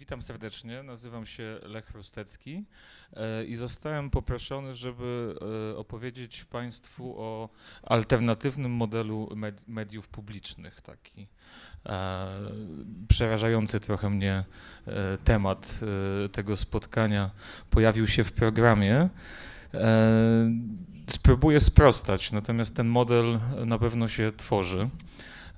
Witam serdecznie, nazywam się Lech Rustecki e, i zostałem poproszony, żeby e, opowiedzieć Państwu o alternatywnym modelu med mediów publicznych. Taki e, przerażający trochę mnie temat tego spotkania pojawił się w programie. Spróbuję sprostać, natomiast ten model na pewno się tworzy.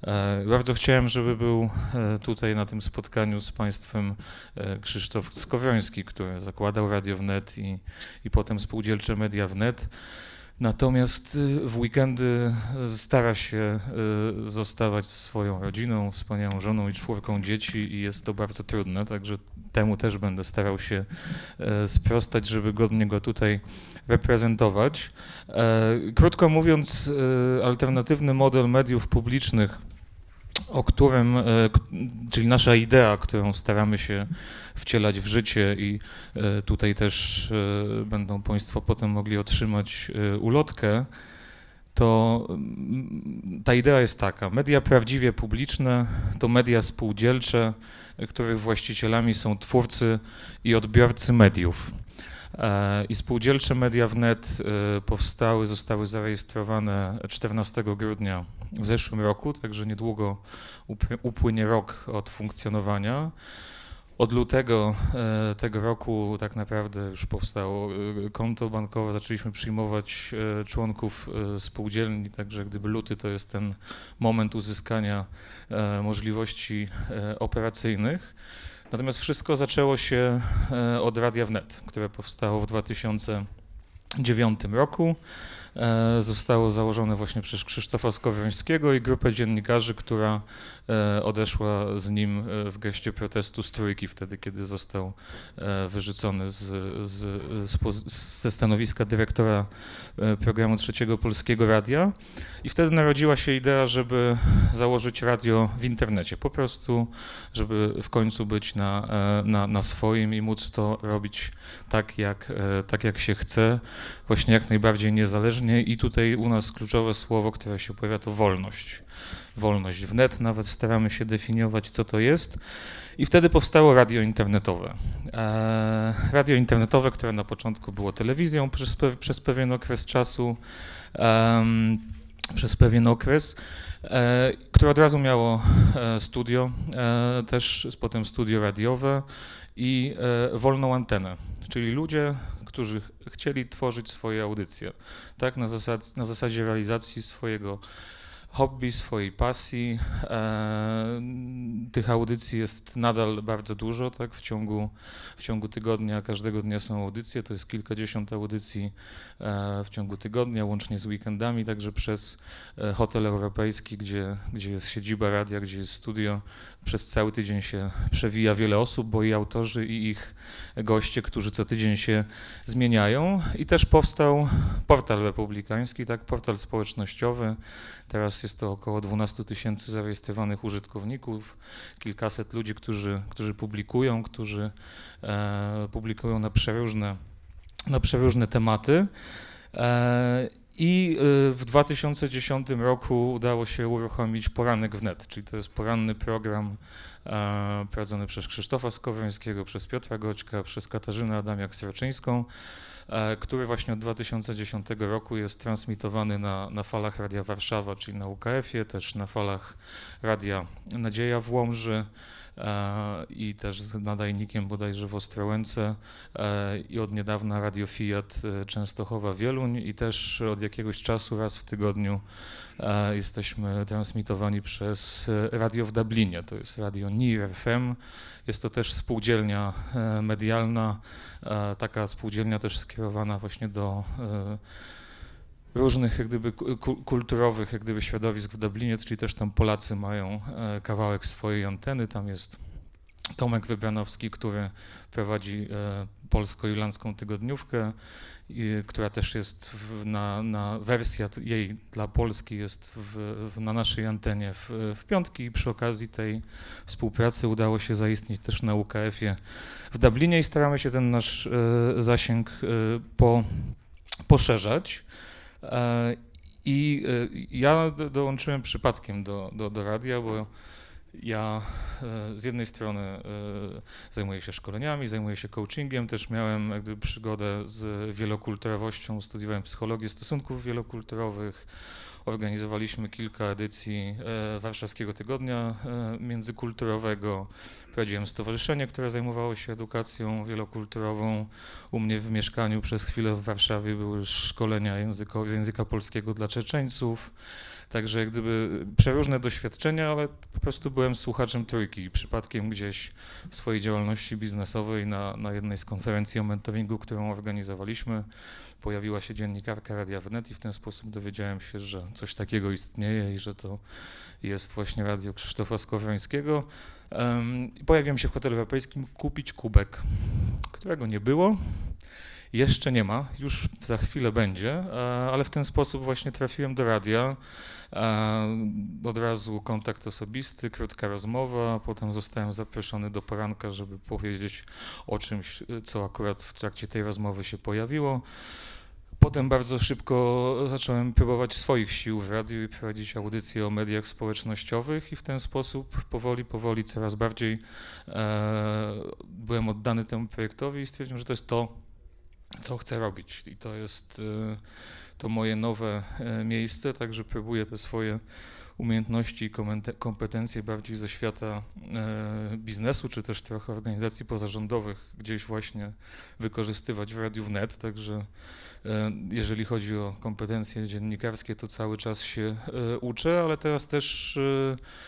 E, bardzo chciałem, żeby był e, tutaj na tym spotkaniu z Państwem e, Krzysztof Skowroński, który zakładał Radio Wnet i, i potem spółdzielcze media Wnet. Natomiast w weekendy stara się zostawać swoją rodziną, wspaniałą żoną i czwórką dzieci i jest to bardzo trudne, także temu też będę starał się sprostać, żeby godnie go tutaj reprezentować. Krótko mówiąc, alternatywny model mediów publicznych o którym, e, czyli nasza idea, którą staramy się wcielać w życie i e, tutaj też e, będą Państwo potem mogli otrzymać ulotkę, to mm, ta idea jest taka. Media prawdziwie publiczne to media spółdzielcze, których właścicielami są twórcy i odbiorcy mediów. E, I spółdzielcze media wnet e, powstały, zostały zarejestrowane 14 grudnia w zeszłym roku, także niedługo upłynie rok od funkcjonowania. Od lutego e, tego roku tak naprawdę już powstało konto bankowe, zaczęliśmy przyjmować członków spółdzielni, także gdyby luty to jest ten moment uzyskania możliwości operacyjnych. Natomiast wszystko zaczęło się e, od Radia Wnet, które powstało w 2009 roku. E, zostało założone właśnie przez Krzysztofa Skowrońskiego i grupę dziennikarzy, która e, odeszła z nim w geście protestu z trójki, wtedy kiedy został wyrzucony z, z, z, ze stanowiska dyrektora programu Trzeciego Polskiego Radia. I wtedy narodziła się idea, żeby założyć radio w internecie, po prostu, żeby w końcu być na, na, na swoim i móc to robić tak jak, tak, jak się chce, właśnie jak najbardziej niezależnie. I tutaj u nas kluczowe słowo, które się pojawia, to wolność. Wolność wnet, nawet staramy się definiować, co to jest. I wtedy powstało radio internetowe. E, radio internetowe, które na początku było telewizją przez, przez pewien okres czasu, przez pewien okres, e, które od razu miało e, studio, też potem studio radiowe i wolną antenę. Czyli ludzie, którzy chcieli tworzyć swoje audycje, tak, na, zasad, na zasadzie realizacji swojego hobby, swojej pasji. E, tych audycji jest nadal bardzo dużo, tak? W ciągu, w ciągu tygodnia, każdego dnia są audycje, to jest kilkadziesiąt audycji e, w ciągu tygodnia, łącznie z weekendami, także przez e, hotel europejski, gdzie, gdzie jest siedziba radia, gdzie jest studio, przez cały tydzień się przewija wiele osób, bo i autorzy, i ich goście, którzy co tydzień się zmieniają. I też powstał portal republikański, tak, portal społecznościowy. Teraz jest to około 12 tysięcy zarejestrowanych użytkowników, kilkaset ludzi, którzy, którzy publikują, którzy e, publikują na przeróżne, na przeróżne tematy. E, i y, w 2010 roku udało się uruchomić Poranek Wnet, czyli to jest poranny program prowadzony przez Krzysztofa Skowrońskiego, przez Piotra Goćka, przez Katarzynę Adamiak-Sroczyńską, e, który właśnie od 2010 roku jest transmitowany na, na falach Radia Warszawa, czyli na UKF-ie, też na falach Radia Nadzieja w Łomży, i też z nadajnikiem bodajże w Ostrołęce e, i od niedawna Radio Fiat e, Częstochowa Wieluń. I też od jakiegoś czasu raz w tygodniu jesteśmy transmitowani przez radio w Dublinie, to jest radio NIR FM, jest to też spółdzielnia medialna, taka spółdzielnia też skierowana właśnie do różnych jak gdyby kulturowych jak gdyby środowisk w Dublinie, czyli też tam Polacy mają e, kawałek swojej anteny, tam jest Tomek Wybranowski, który prowadzi e, polsko-irlandzką tygodniówkę, która też jest w, na, na, wersja jej dla Polski jest w, w, na naszej antenie w, w piątki i przy okazji tej współpracy udało się zaistnieć też na UKF-ie w Dublinie i staramy się ten nasz e, zasięg po, poszerzać. E, I e, ja dołączyłem przypadkiem do, do, do radia, bo Ja e, z jednej strony zajmuję się szkoleniami, zajmuję się coachingiem, też miałem jakby przygodę z wielokulturowością, studiowałem psychologię stosunków wielokulturowych, organizowaliśmy kilka edycji Warszawskiego Tygodnia Międzykulturowego, prowadziłem stowarzyszenie, które zajmowało się edukacją wielokulturową. U mnie w mieszkaniu przez chwilę w Warszawie były szkolenia języko, z języka polskiego dla Czeczeńców. Także jak gdyby przeróżne doświadczenia, ale po prostu byłem słuchaczem trójki. Przypadkiem gdzieś w swojej działalności biznesowej na, na jednej z konferencji o mentoringu, którą organizowaliśmy, pojawiła się dziennikarka Radia Wnet i w ten sposób dowiedziałem się, że coś takiego istnieje i że to jest właśnie radio Krzysztofa Skowrońskiego. Pojawiłem się w hotelu europejskim kupić kubek, którego nie było. Jeszcze nie ma, już za chwilę będzie, e, ale w ten sposób właśnie trafiłem do radia. Od razu kontakt osobisty, krótka rozmowa, potem zostałem zaproszony do poranka, żeby powiedzieć o czymś, co akurat w trakcie tej rozmowy się pojawiło. Potem bardzo szybko zacząłem próbować swoich sił w radiu i prowadzić audycje o mediach społecznościowych i w ten sposób powoli, powoli coraz bardziej e, byłem oddany temu projektowi i stwierdziłem, że to jest to, co chcę robić. I to jest e, to moje nowe e, miejsce, także próbuję te swoje umiejętności i kompetencje bardziej ze świata e, biznesu, czy też trochę organizacji pozarządowych gdzieś właśnie wykorzystywać w Radiu Wnet, także jeżeli chodzi o kompetencje dziennikarskie, to cały czas się uczę, ale teraz też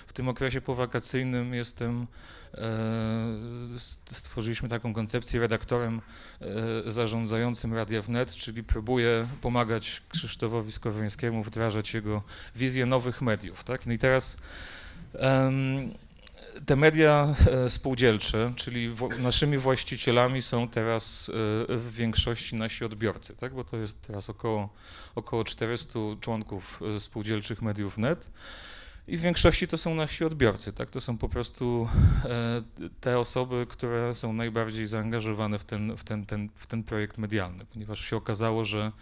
w tym okresie powakacyjnym jestem E, stworzyliśmy taką koncepcję redaktorem e, zarządzającym Radia Wnet, czyli próbuję pomagać Krzysztofowi Skowrońskiemu wdrażać jego wizję nowych mediów. Tak? No i teraz te media e, spółdzielcze, czyli naszymi właścicielami są teraz w większości nasi odbiorcy, tak? bo to jest teraz około, około 400 członków spółdzielczych mediów net. I w większości to są nasi odbiorcy, tak? To są po prostu e, te osoby, które są najbardziej zaangażowane w ten, w, ten, ten, w ten projekt medialny, ponieważ się okazało, że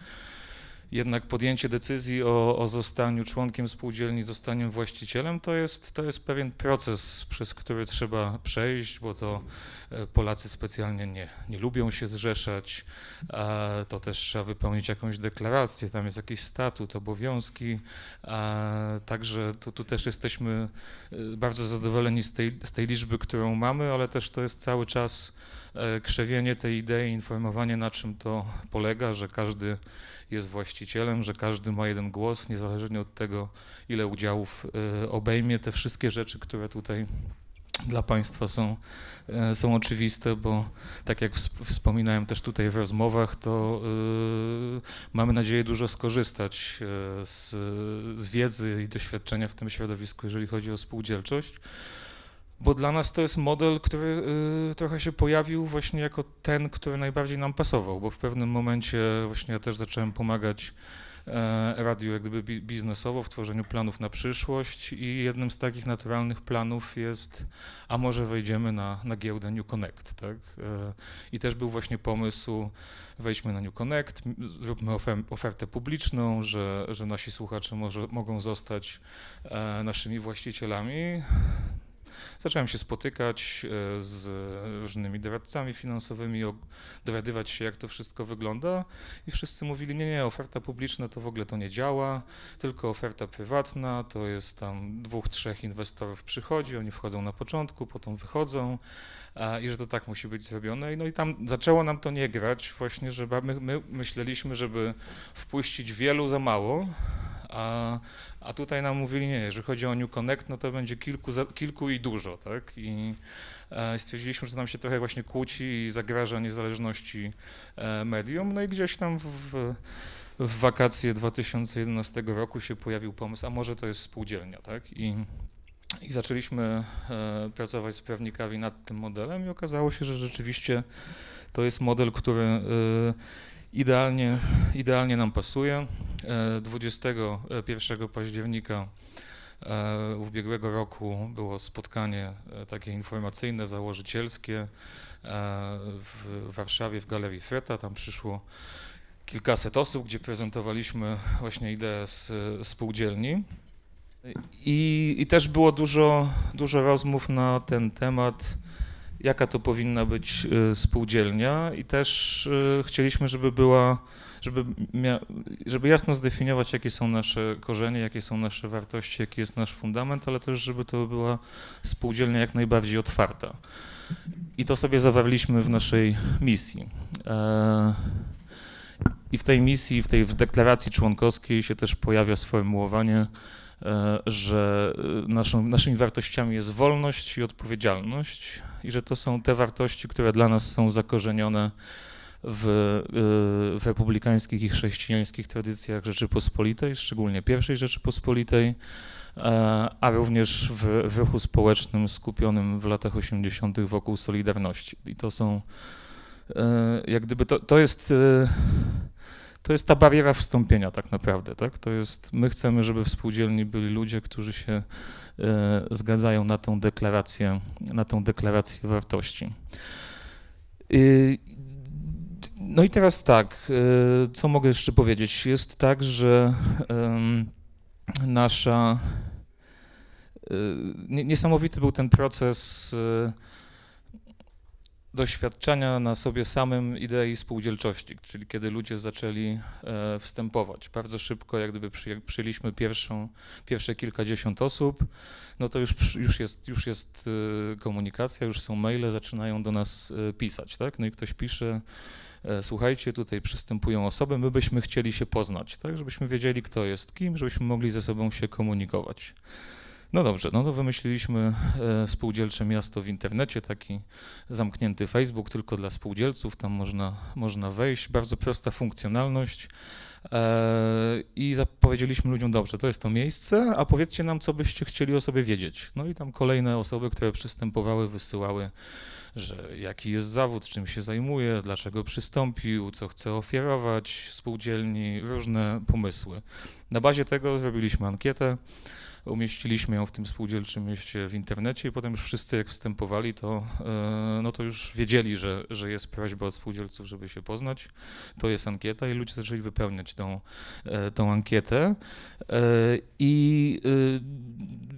jednak podjęcie decyzji o, o zostaniu członkiem spółdzielni, zostaniem właścicielem, to jest, to jest pewien proces, przez który trzeba przejść, bo to e, Polacy specjalnie nie, nie lubią się zrzeszać, to też trzeba wypełnić jakąś deklarację, tam jest jakiś statut, obowiązki, także tu, tu też jesteśmy e, bardzo zadowoleni z tej, z tej liczby, którą mamy, ale też to jest cały czas krzewienie tej idei, informowanie na czym to polega, że każdy jest właścicielem, że każdy ma jeden głos, niezależnie od tego, ile udziałów e, obejmie. Te wszystkie rzeczy, które tutaj dla Państwa są, e, są oczywiste, bo tak jak wspominałem też tutaj w rozmowach, to mamy nadzieję dużo skorzystać z, z wiedzy i doświadczenia w tym środowisku, jeżeli chodzi o spółdzielczość bo dla nas to jest model, który y, trochę się pojawił właśnie jako ten, który najbardziej nam pasował, bo w pewnym momencie właśnie ja też zacząłem pomagać e, radiu jak gdyby biznesowo w tworzeniu planów na przyszłość i jednym z takich naturalnych planów jest, a może wejdziemy na, na giełdę New Connect, tak? E, I też był właśnie pomysł, wejdźmy na New Connect, zróbmy ofer ofertę publiczną, że, że nasi słuchacze może, mogą zostać e, naszymi właścicielami. Zacząłem się spotykać e, z różnymi doradcami finansowymi, dowiadywać się, jak to wszystko wygląda i wszyscy mówili, nie, nie, oferta publiczna to w ogóle to nie działa, tylko oferta prywatna, to jest tam dwóch, trzech inwestorów przychodzi, oni wchodzą na początku, potem wychodzą i że to tak musi być zrobione. No i tam zaczęło nam to nie grać właśnie, że my, my myśleliśmy, żeby wpuścić wielu za mało, a, a tutaj nam mówili, nie, jeżeli chodzi o New Connect, no to będzie kilku, kilku i dużo, tak? I e, stwierdziliśmy, że nam się trochę właśnie kłóci i zagraża niezależności e, medium, no i gdzieś tam w, w wakacje 2011 roku się pojawił pomysł, a może to jest spółdzielnia, tak? I, i zaczęliśmy e, pracować z prawnikami nad tym modelem i okazało się, że rzeczywiście to jest model, który e, idealnie, idealnie nam pasuje. 21 e, października e, ubiegłego roku było spotkanie e, takie informacyjne, założycielskie w Warszawie w Galerii Freta. Tam przyszło kilkaset osób, gdzie prezentowaliśmy właśnie ideę z spółdzielni. I, I, też było dużo, dużo rozmów na ten temat, jaka to powinna być y, spółdzielnia, i też y, chcieliśmy, żeby była, żeby, żeby jasno zdefiniować, jakie są nasze korzenie, jakie są nasze wartości, jaki jest nasz fundament, ale też, żeby to była spółdzielnia jak najbardziej otwarta. I to sobie zawarliśmy w naszej misji. E, I w tej misji, w tej deklaracji członkowskiej się też pojawia sformułowanie, e, że e, naszą, naszymi wartościami jest wolność i odpowiedzialność i że to są te wartości, które dla nas są zakorzenione w, w republikańskich i chrześcijańskich tradycjach Rzeczypospolitej, szczególnie pierwszej Rzeczypospolitej, a również w, w ruchu społecznym skupionym w latach 80. wokół Solidarności. I to są, e, jak gdyby, to, to jest e, to jest ta bariera wstąpienia tak naprawdę, tak? To jest, my chcemy, żeby w spółdzielni byli ludzie, którzy się e, zgadzają na tą deklarację, na tą deklarację wartości. No i teraz tak, co mogę jeszcze powiedzieć? Jest tak, że nasza. Y, niesamowity był ten proces y, doświadczenia na sobie samym idei spółdzielczości, czyli kiedy ludzie zaczęli e, wstępować. Bardzo szybko, jak gdyby przyjęliśmy pierwszą, pierwsze kilkadziesiąt osób, no to już, już, jest, już jest y, komunikacja, już są maile, zaczynają do nas pisać, tak? No i ktoś pisze, E, słuchajcie, tutaj przystępują osoby, my byśmy chcieli się poznać, tak, żebyśmy wiedzieli, kto jest kim, żebyśmy mogli ze sobą się komunikować. No dobrze, no to wymyśliliśmy e, spółdzielcze miasto w internecie, taki zamknięty Facebook tylko dla spółdzielców, tam można, można wejść, bardzo prosta funkcjonalność. E, I zapowiedzieliśmy ludziom, dobrze, to jest to miejsce, a powiedzcie nam, co byście chcieli o sobie wiedzieć. No i tam kolejne osoby, które przystępowały, wysyłały że jaki jest zawód, czym się zajmuje, dlaczego przystąpił, co chce ofiarować spółdzielni, różne pomysły. Na bazie tego zrobiliśmy ankietę, umieściliśmy ją w tym spółdzielczym mieście w internecie i potem już wszyscy jak wstępowali, to, e, no to już wiedzieli, że, że jest prośba od spółdzielców, żeby się poznać. To jest ankieta i ludzie zaczęli wypełniać tą, e, tą ankietę e, i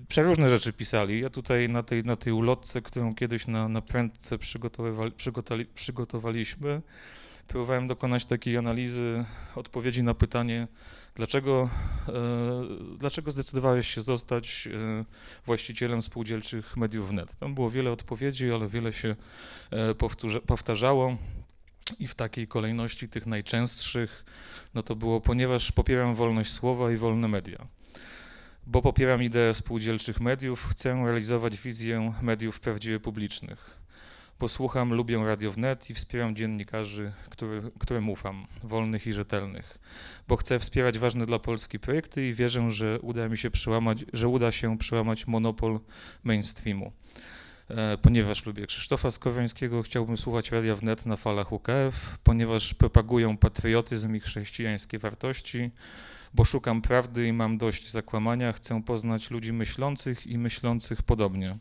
przeróżne rzeczy pisali. Ja tutaj na tej, na tej ulotce, którą kiedyś na, na prędce przygotowali, przygotowaliśmy, próbowałem dokonać takiej analizy odpowiedzi na pytanie, dlaczego, e, dlaczego zdecydowałeś się zostać e, właścicielem spółdzielczych mediów wnet. Tam było wiele odpowiedzi, ale wiele się e, powtarzało. I w takiej kolejności tych najczęstszych, no to było, ponieważ popieram wolność słowa i wolne media bo popieram ideę spółdzielczych mediów, chcę realizować wizję mediów prawdziwie publicznych. Posłucham, lubię Radio Wnet i wspieram dziennikarzy, który, którym ufam, wolnych i rzetelnych, bo chcę wspierać ważne dla Polski projekty i wierzę, że uda mi się przełamać, że uda się przełamać monopol mainstreamu. E, ponieważ lubię Krzysztofa Skowrońskiego, chciałbym słuchać Radia Wnet na falach UKF, ponieważ propagują patriotyzm i chrześcijańskie wartości, bo szukam prawdy i mam dość zakłamania, chcę poznać ludzi myślących i myślących podobnie,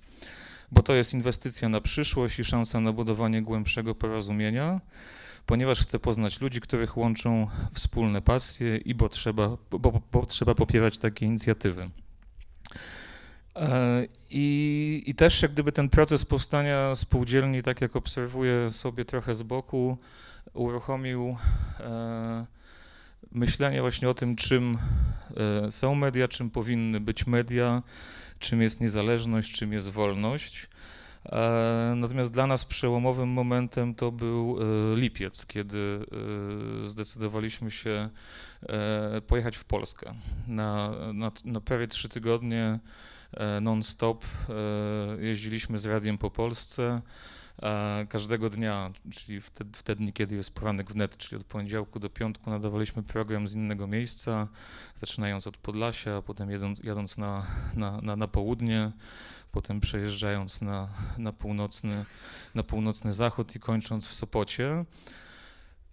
bo to jest inwestycja na przyszłość i szansa na budowanie głębszego porozumienia, ponieważ chcę poznać ludzi, których łączą wspólne pasje i bo trzeba, bo, bo trzeba popierać takie inicjatywy. E, I, I też jak gdyby ten proces powstania spółdzielni, tak jak obserwuję sobie trochę z boku, uruchomił e, myślenie właśnie o tym, czym e, są media, czym powinny być media, czym jest niezależność, czym jest wolność. E, natomiast dla nas przełomowym momentem to był e, lipiec, kiedy zdecydowaliśmy się pojechać w Polskę. Na, na, na prawie trzy tygodnie non-stop jeździliśmy z radiem po Polsce każdego dnia, czyli w te, w te dni, kiedy jest poranek wnet, czyli od poniedziałku do piątku nadawaliśmy program z innego miejsca, zaczynając od Podlasia, potem jadąc, jadąc na, na, na, na południe, potem przejeżdżając na, na, północny, na północny zachód i kończąc w Sopocie.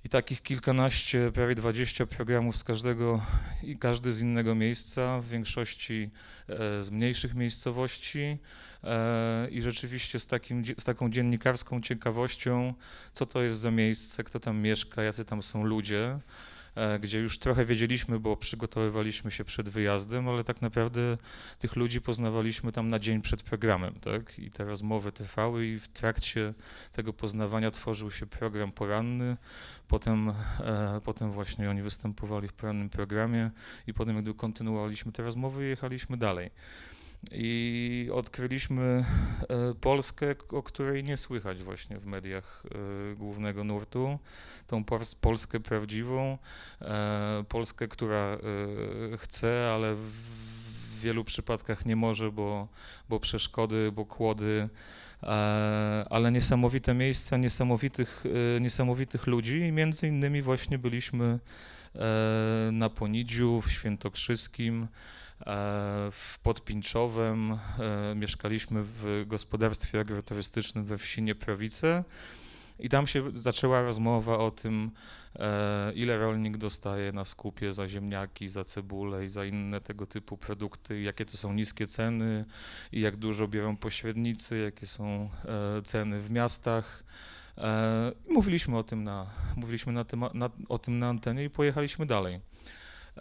I takich kilkanaście, prawie dwadzieścia programów z każdego i każdy z innego miejsca, w większości e, z mniejszych miejscowości. E, i rzeczywiście z, takim, z taką dziennikarską ciekawością, co to jest za miejsce, kto tam mieszka, jacy tam są ludzie. e, gdzie już trochę wiedzieliśmy, bo przygotowywaliśmy się przed wyjazdem, ale tak naprawdę tych ludzi poznawaliśmy tam na dzień przed programem, tak? I te rozmowy trwały i w trakcie tego poznawania tworzył się program poranny, potem, e, potem właśnie oni występowali w porannym programie i potem gdy kontynuowaliśmy te rozmowy, jechaliśmy dalej i odkryliśmy e, Polskę, o której nie słychać właśnie w mediach e, głównego nurtu, tą Polskę prawdziwą, e, Polskę, która chce, ale w wielu przypadkach nie może, bo, bo przeszkody, bo kłody, ale niesamowite miejsca, niesamowitych, niesamowitych ludzi. I między innymi właśnie byliśmy na Ponidziu, w Świętokrzyskim, w Podpińczowem, e, mieszkaliśmy w gospodarstwie agroturystycznym we wsi Nieprawice i tam się zaczęła rozmowa o tym, e, ile rolnik dostaje na skupie za ziemniaki, za cebulę i za inne tego typu produkty, jakie to są niskie ceny i jak dużo biorą pośrednicy, jakie są ceny w miastach. Mówiliśmy o tym na, mówiliśmy na, tym, na, o tym na antenie i pojechaliśmy dalej.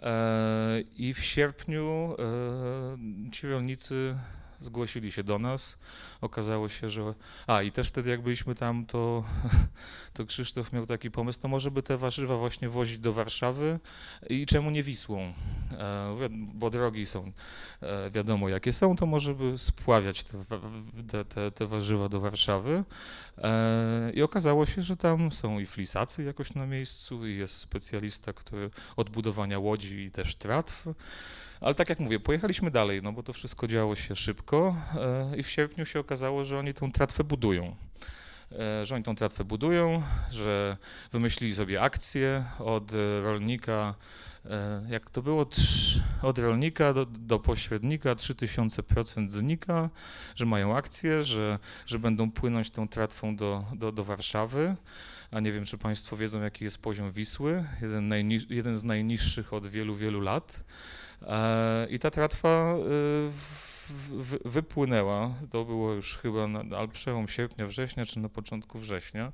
E, I w sierpniu e, ci rolnicy zgłosili się do nas. Okazało się, że. A i też wtedy, jak byliśmy tam, to, to Krzysztof miał taki pomysł, to może by te warzywa właśnie wozić do Warszawy i czemu nie Wisłą? E, bo drogi są wiadomo jakie są, to może by spławiać te, te, te warzywa do Warszawy. E, I okazało się, że tam są i flisacy jakoś na miejscu, i jest specjalista który od budowania łodzi i też tratw. Ale tak jak mówię, pojechaliśmy dalej, no bo to wszystko działo się szybko e, i w sierpniu się okazało, że oni tą tratwę budują. E, że oni tą tratwę budują, że wymyślili sobie akcję od rolnika E, jak to było, od rolnika do, do pośrednika 3000% znika, że mają akcje, że, że będą płynąć tą tratwą do, do, do Warszawy. A nie wiem, czy Państwo wiedzą, jaki jest poziom Wisły, jeden, jeden z najniższych od wielu, wielu lat. E, I ta tratwa e, wypłynęła, to było już chyba na, przełom sierpnia, września, czy na początku września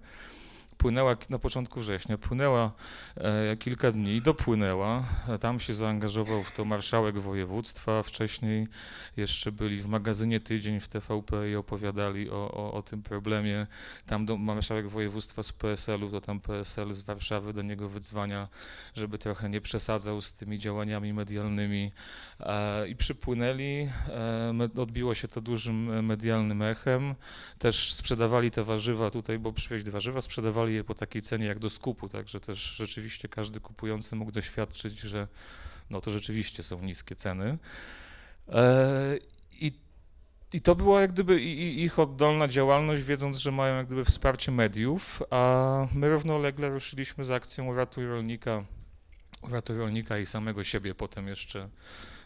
płynęła na początku września, płynęła e, kilka dni i dopłynęła. Tam się zaangażował w to marszałek województwa. Wcześniej jeszcze byli w magazynie Tydzień w TVP i opowiadali o, o, o tym problemie. Tam do, marszałek województwa z PSL-u, to tam PSL z Warszawy do niego wydzwania, żeby trochę nie przesadzał z tymi działaniami medialnymi. E, I przypłynęli. E, odbiło się to dużym medialnym echem. Też sprzedawali te warzywa tutaj, bo przywieźli warzywa, sprzedawali je po takiej cenie jak do skupu, tak, że też rzeczywiście każdy kupujący mógł doświadczyć, że no to rzeczywiście są niskie ceny. E, I, I to była jak gdyby ich oddolna działalność, wiedząc, że mają jak gdyby wsparcie mediów, a my równolegle ruszyliśmy z akcją Uratuj Rolnika, Uratuj Rolnika i samego siebie potem jeszcze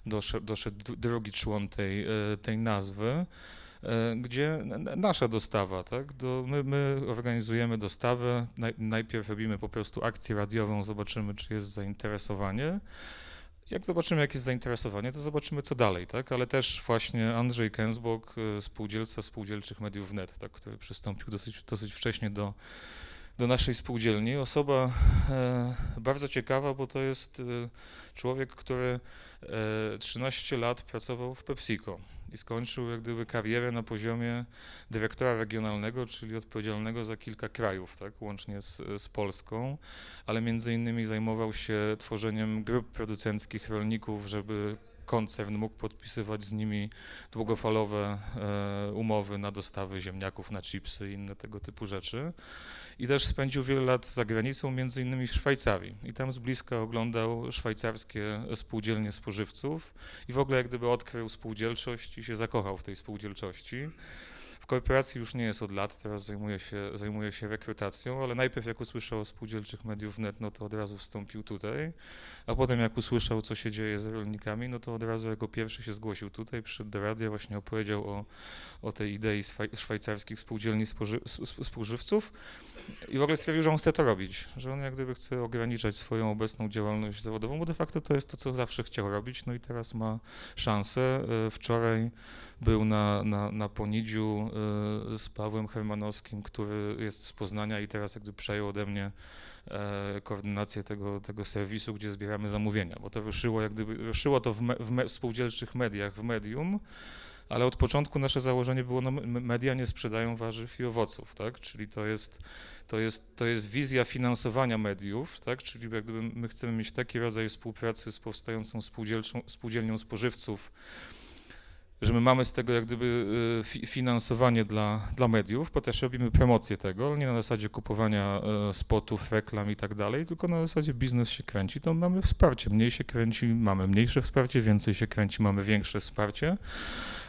doszedł, doszedł drugi człon tej, e, tej nazwy. E, gdzie nasza dostawa, tak? Do, my, my organizujemy dostawę, naj, najpierw robimy po prostu akcję radiową, zobaczymy, czy jest zainteresowanie. Jak zobaczymy, jakie jest zainteresowanie, to zobaczymy, co dalej, tak? Ale też właśnie Andrzej Kensbok, e, spółdzielca spółdzielczych mediów wnet, tak, który przystąpił dosyć, dosyć wcześnie do, do naszej spółdzielni. Osoba e, bardzo ciekawa, bo to jest e, człowiek, który e, 13 lat pracował w PepsiCo i skończył jak gdyby karierę na poziomie dyrektora regionalnego, czyli odpowiedzialnego za kilka krajów, tak, łącznie z, z Polską, ale między innymi zajmował się tworzeniem grup producenckich rolników, żeby koncern mógł podpisywać z nimi długofalowe e, umowy na dostawy ziemniaków, na chipsy i inne tego typu rzeczy. I też spędził wiele lat za granicą, między innymi w Szwajcarii. I tam z bliska oglądał szwajcarskie spółdzielnie spożywców i w ogóle jak gdyby odkrył spółdzielczość i się zakochał w tej spółdzielczości korporacji już nie jest od lat, teraz zajmuje się, zajmuje się rekrutacją, ale najpierw jak usłyszał o spółdzielczych mediów net, no to od razu wstąpił tutaj, a potem jak usłyszał, co się dzieje z rolnikami, no to od razu jako pierwszy się zgłosił tutaj, przyszedł do radia, właśnie opowiedział o, o tej idei szwajcarskich spółdzielni spoży, i w ogóle stwierdził, że on chce to robić, że on jak gdyby chce ograniczać swoją obecną działalność zawodową, bo de facto to jest to, co zawsze chciał robić, no i teraz ma szansę. E, wczoraj był na, na, na Ponidziu y, z Pawłem Hermanowskim, który jest z Poznania i teraz jakby przejął ode mnie e, koordynację tego, tego serwisu, gdzie zbieramy zamówienia, bo to ruszyło jak gdyby, ruszyło to w, me, w me, spółdzielczych mediach, w medium, ale od początku nasze założenie było, no media nie sprzedają warzyw i owoców, tak, czyli to jest, to jest, to jest wizja finansowania mediów, tak, czyli jak gdyby my chcemy mieć taki rodzaj współpracy z powstającą spółdzielnią spożywców, że my mamy z tego jak gdyby y, finansowanie dla, dla mediów, bo też robimy promocję tego, nie na zasadzie kupowania e, spotów, reklam i tak dalej, tylko na zasadzie biznes się kręci, to mamy wsparcie. Mniej się kręci, mamy mniejsze wsparcie, więcej się kręci, mamy większe wsparcie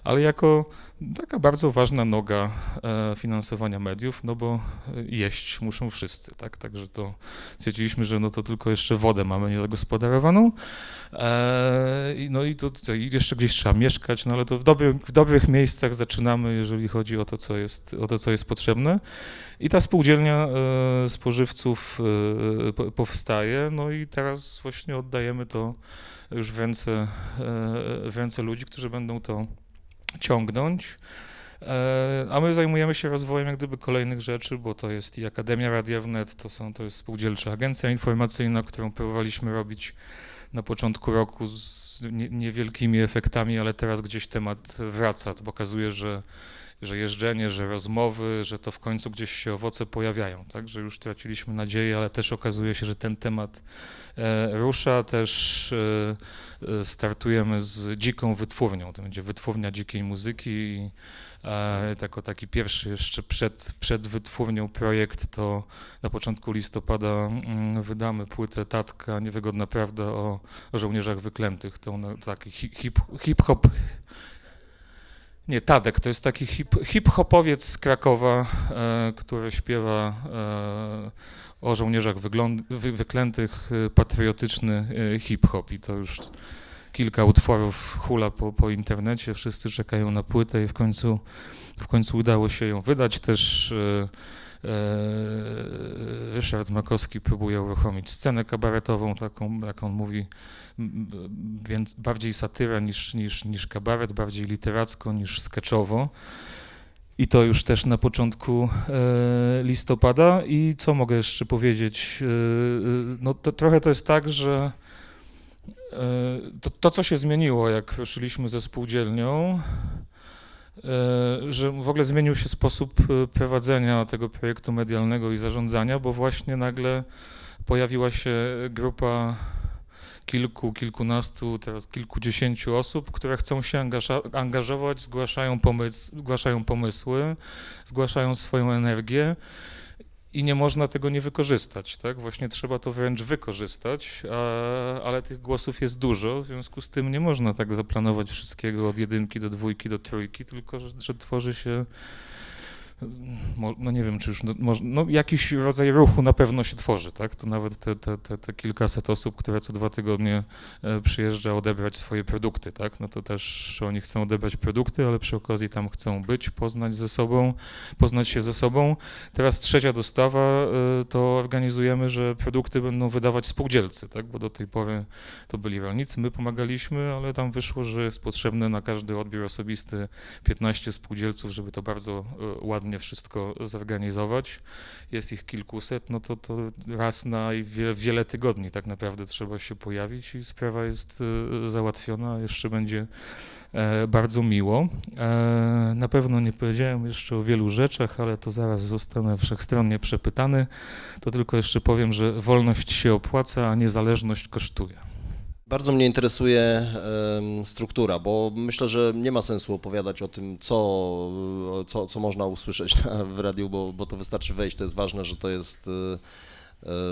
ale jako taka bardzo ważna noga e, finansowania mediów, no bo jeść muszą wszyscy, tak? Także to stwierdziliśmy, że no to tylko jeszcze wodę mamy niezagospodarowaną. E, no i to, to jeszcze gdzieś trzeba mieszkać, no ale to w, dobry, w dobrych miejscach zaczynamy, jeżeli chodzi o to, co jest, o to, co jest potrzebne. I ta spółdzielnia e, spożywców powstaje, no i teraz właśnie oddajemy to już w ręce, w ręce ludzi, którzy będą to ciągnąć. E, a my zajmujemy się rozwojem jak gdyby kolejnych rzeczy, bo to jest i Akademia Radia Wnet, to, są, to jest spółdzielcza agencja informacyjna, którą próbowaliśmy robić na początku roku z nie, niewielkimi efektami, ale teraz gdzieś temat wraca. To pokazuje, że, że jeżdżenie, że rozmowy, że to w końcu gdzieś się owoce pojawiają, tak? Że już traciliśmy nadzieję, ale też okazuje się, że ten temat e, rusza. Też e, e startujemy z dziką wytwórnią. To będzie wytwórnia dzikiej muzyki i jako taki pierwszy jeszcze przed, przed wytwórnią projekt to na początku listopada mm, wydamy płytę Tatka, Niewygodna Prawda o, żołnierzach wyklętych. To taki hip-hop hip nie, Tadek to jest taki hip-hopowiec z Krakowa, e, który śpiewa e, o żołnierzach wy wyklętych, e, patriotyczny e, hip-hop i to już kilka utworów hula po, po internecie, wszyscy czekają na płytę i w końcu, w końcu udało się ją wydać. Też e, Ryszard Makowski próbuje uruchomić scenę kabaretową, taką, jak on mówi, więc bardziej satyra niż, niż, niż kabaret, bardziej literacko niż sketchowo. I to już też na początku e, listopada. I co mogę jeszcze powiedzieć? E no to trochę to jest tak, że to, to, co się zmieniło, jak ruszyliśmy ze spółdzielnią, że w ogóle zmienił się sposób e, prowadzenia tego projektu medialnego i zarządzania, bo właśnie nagle pojawiła się grupa kilku, kilkunastu, teraz kilkudziesięciu osób, które chcą się angażować, zgłaszają, zgłaszają pomysły, zgłaszają swoją energię i nie można tego nie wykorzystać, tak? Właśnie trzeba to wręcz wykorzystać, ale tych głosów jest dużo, w związku z tym nie można tak zaplanować wszystkiego od jedynki do dwójki do trójki, tylko że, że tworzy się no nie wiem, czy już, no, no, jakiś rodzaj ruchu na pewno się tworzy, tak? To nawet te, te, te, te, kilkaset osób, które co dwa tygodnie e, przyjeżdża odebrać swoje produkty, tak? No to też oni chcą odebrać produkty, ale przy okazji tam chcą być, poznać ze sobą, poznać się ze sobą. Teraz trzecia dostawa e, to organizujemy, że produkty będą wydawać spółdzielcy, tak? Bo do tej pory to byli rolnicy, my pomagaliśmy, ale tam wyszło, że jest potrzebne na każdy odbiór osobisty 15 spółdzielców, żeby to bardzo e, ładnie wszystko zorganizować, jest ich kilkuset, no to, to raz na wiele, wiele tygodni tak naprawdę trzeba się pojawić i sprawa jest e, załatwiona, jeszcze będzie e, bardzo miło. E, na pewno nie powiedziałem jeszcze o wielu rzeczach, ale to zaraz zostanę wszechstronnie przepytany. To tylko jeszcze powiem, że wolność się opłaca, a niezależność kosztuje. Bardzo mnie interesuje struktura, bo myślę, że nie ma sensu opowiadać o tym, co, co, co można usłyszeć w radiu, bo, bo to wystarczy wejść. To jest ważne, że to jest e, E,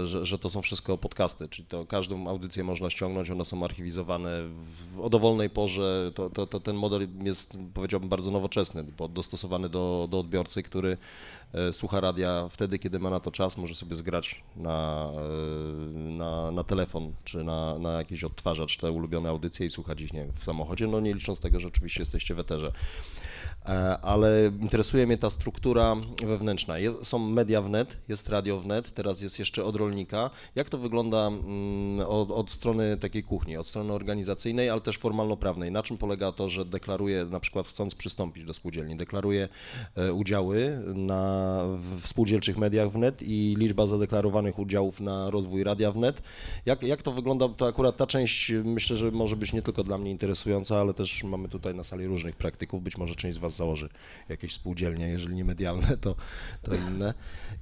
że, że to są wszystko podcasty, czyli to każdą audycję można ściągnąć, one są archiwizowane w, o dowolnej porze. To, to, to ten model jest, powiedziałbym, bardzo nowoczesny, bo dostosowany do, do odbiorcy, który e, słucha radia wtedy, kiedy ma na to czas, może sobie zgrać na, e, na, na telefon czy na, na jakiś odtwarzacz te ulubione audycje i słuchać ich nie wiem, w samochodzie, no nie licząc tego, że oczywiście jesteście w eterze. E, ale interesuje mnie ta struktura wewnętrzna. Jest, są media wnet, jest radio wnet, teraz jest jeszcze od rolnika. Jak to wygląda mm, od, od strony takiej kuchni, od strony organizacyjnej, ale też formalno-prawnej? Na czym polega to, że deklaruje, na przykład chcąc przystąpić do spółdzielni, deklaruje e, udziały na, w spółdzielczych mediach wnet i liczba zadeklarowanych udziałów na rozwój radia wnet. Jak, jak to wygląda? To akurat ta część myślę, że może być nie tylko dla mnie interesująca, ale też mamy tutaj na sali różnych praktyków. Być może część z Was założy jakieś spółdzielnie, jeżeli nie medialne, to, to inne.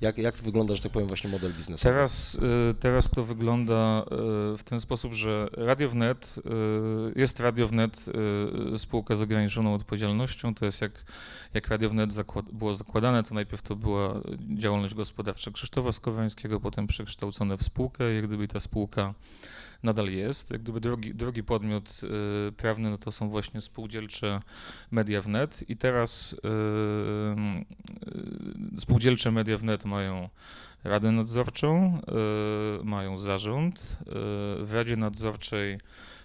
Jak, jak to wygląda, że tak powiem, właśnie model biznesowy? Teraz, y, teraz to wygląda y, w ten sposób, że Radio Wnet y, jest Radio Wnet spółka z ograniczoną odpowiedzialnością. To jest jak, jak Radio Wnet zakład, było zakładane, to najpierw to była działalność gospodarcza Krzysztofa Skowańskiego, potem przekształcone w spółkę. Jak gdyby ta spółka nadal jest. Jak gdyby drugi, drugi podmiot y, prawny no to są właśnie spółdzielcze media wnet i teraz y, y, spółdzielcze media wnet mają radę nadzorczą, mają zarząd. W radzie nadzorczej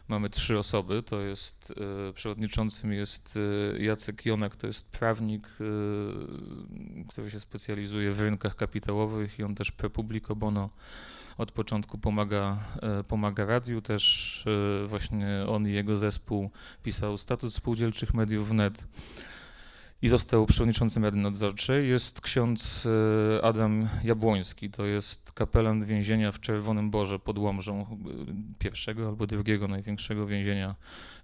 mamy trzy osoby. To jest przewodniczącym jest Jacek Jonek, to jest prawnik, który się specjalizuje w rynkach kapitałowych i on też pre publico bono od początku pomaga, e, pomaga radiu, też e, właśnie on i jego zespół pisał statut spółdzielczych mediów wnet i został przewodniczącym Rady Nadzorczej. Jest ksiądz e, Adam Jabłoński, to jest kapelan więzienia w Czerwonym Borze pod Łomżą, pierwszego albo drugiego największego więzienia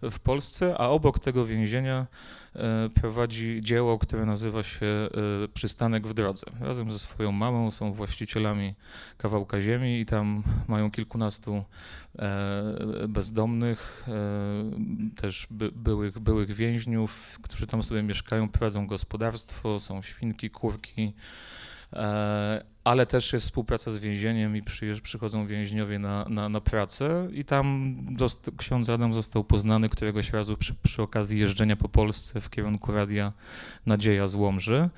w Polsce, a obok tego więzienia e, prowadzi dzieło, które nazywa się e, Przystanek w drodze. Razem ze swoją mamą są właścicielami kawałka ziemi i tam mają kilkunastu e, bezdomnych, też by, byłych, byłych więźniów, którzy tam sobie mieszkają, prowadzą gospodarstwo, są świnki, kurki, E, ale też jest współpraca z więzieniem i przychodzą więźniowie na, na, na pracę i tam ksiądz Adam został poznany któregoś razu przy, przy okazji jeżdżenia po Polsce w kierunku Radia Nadzieja z Łomży.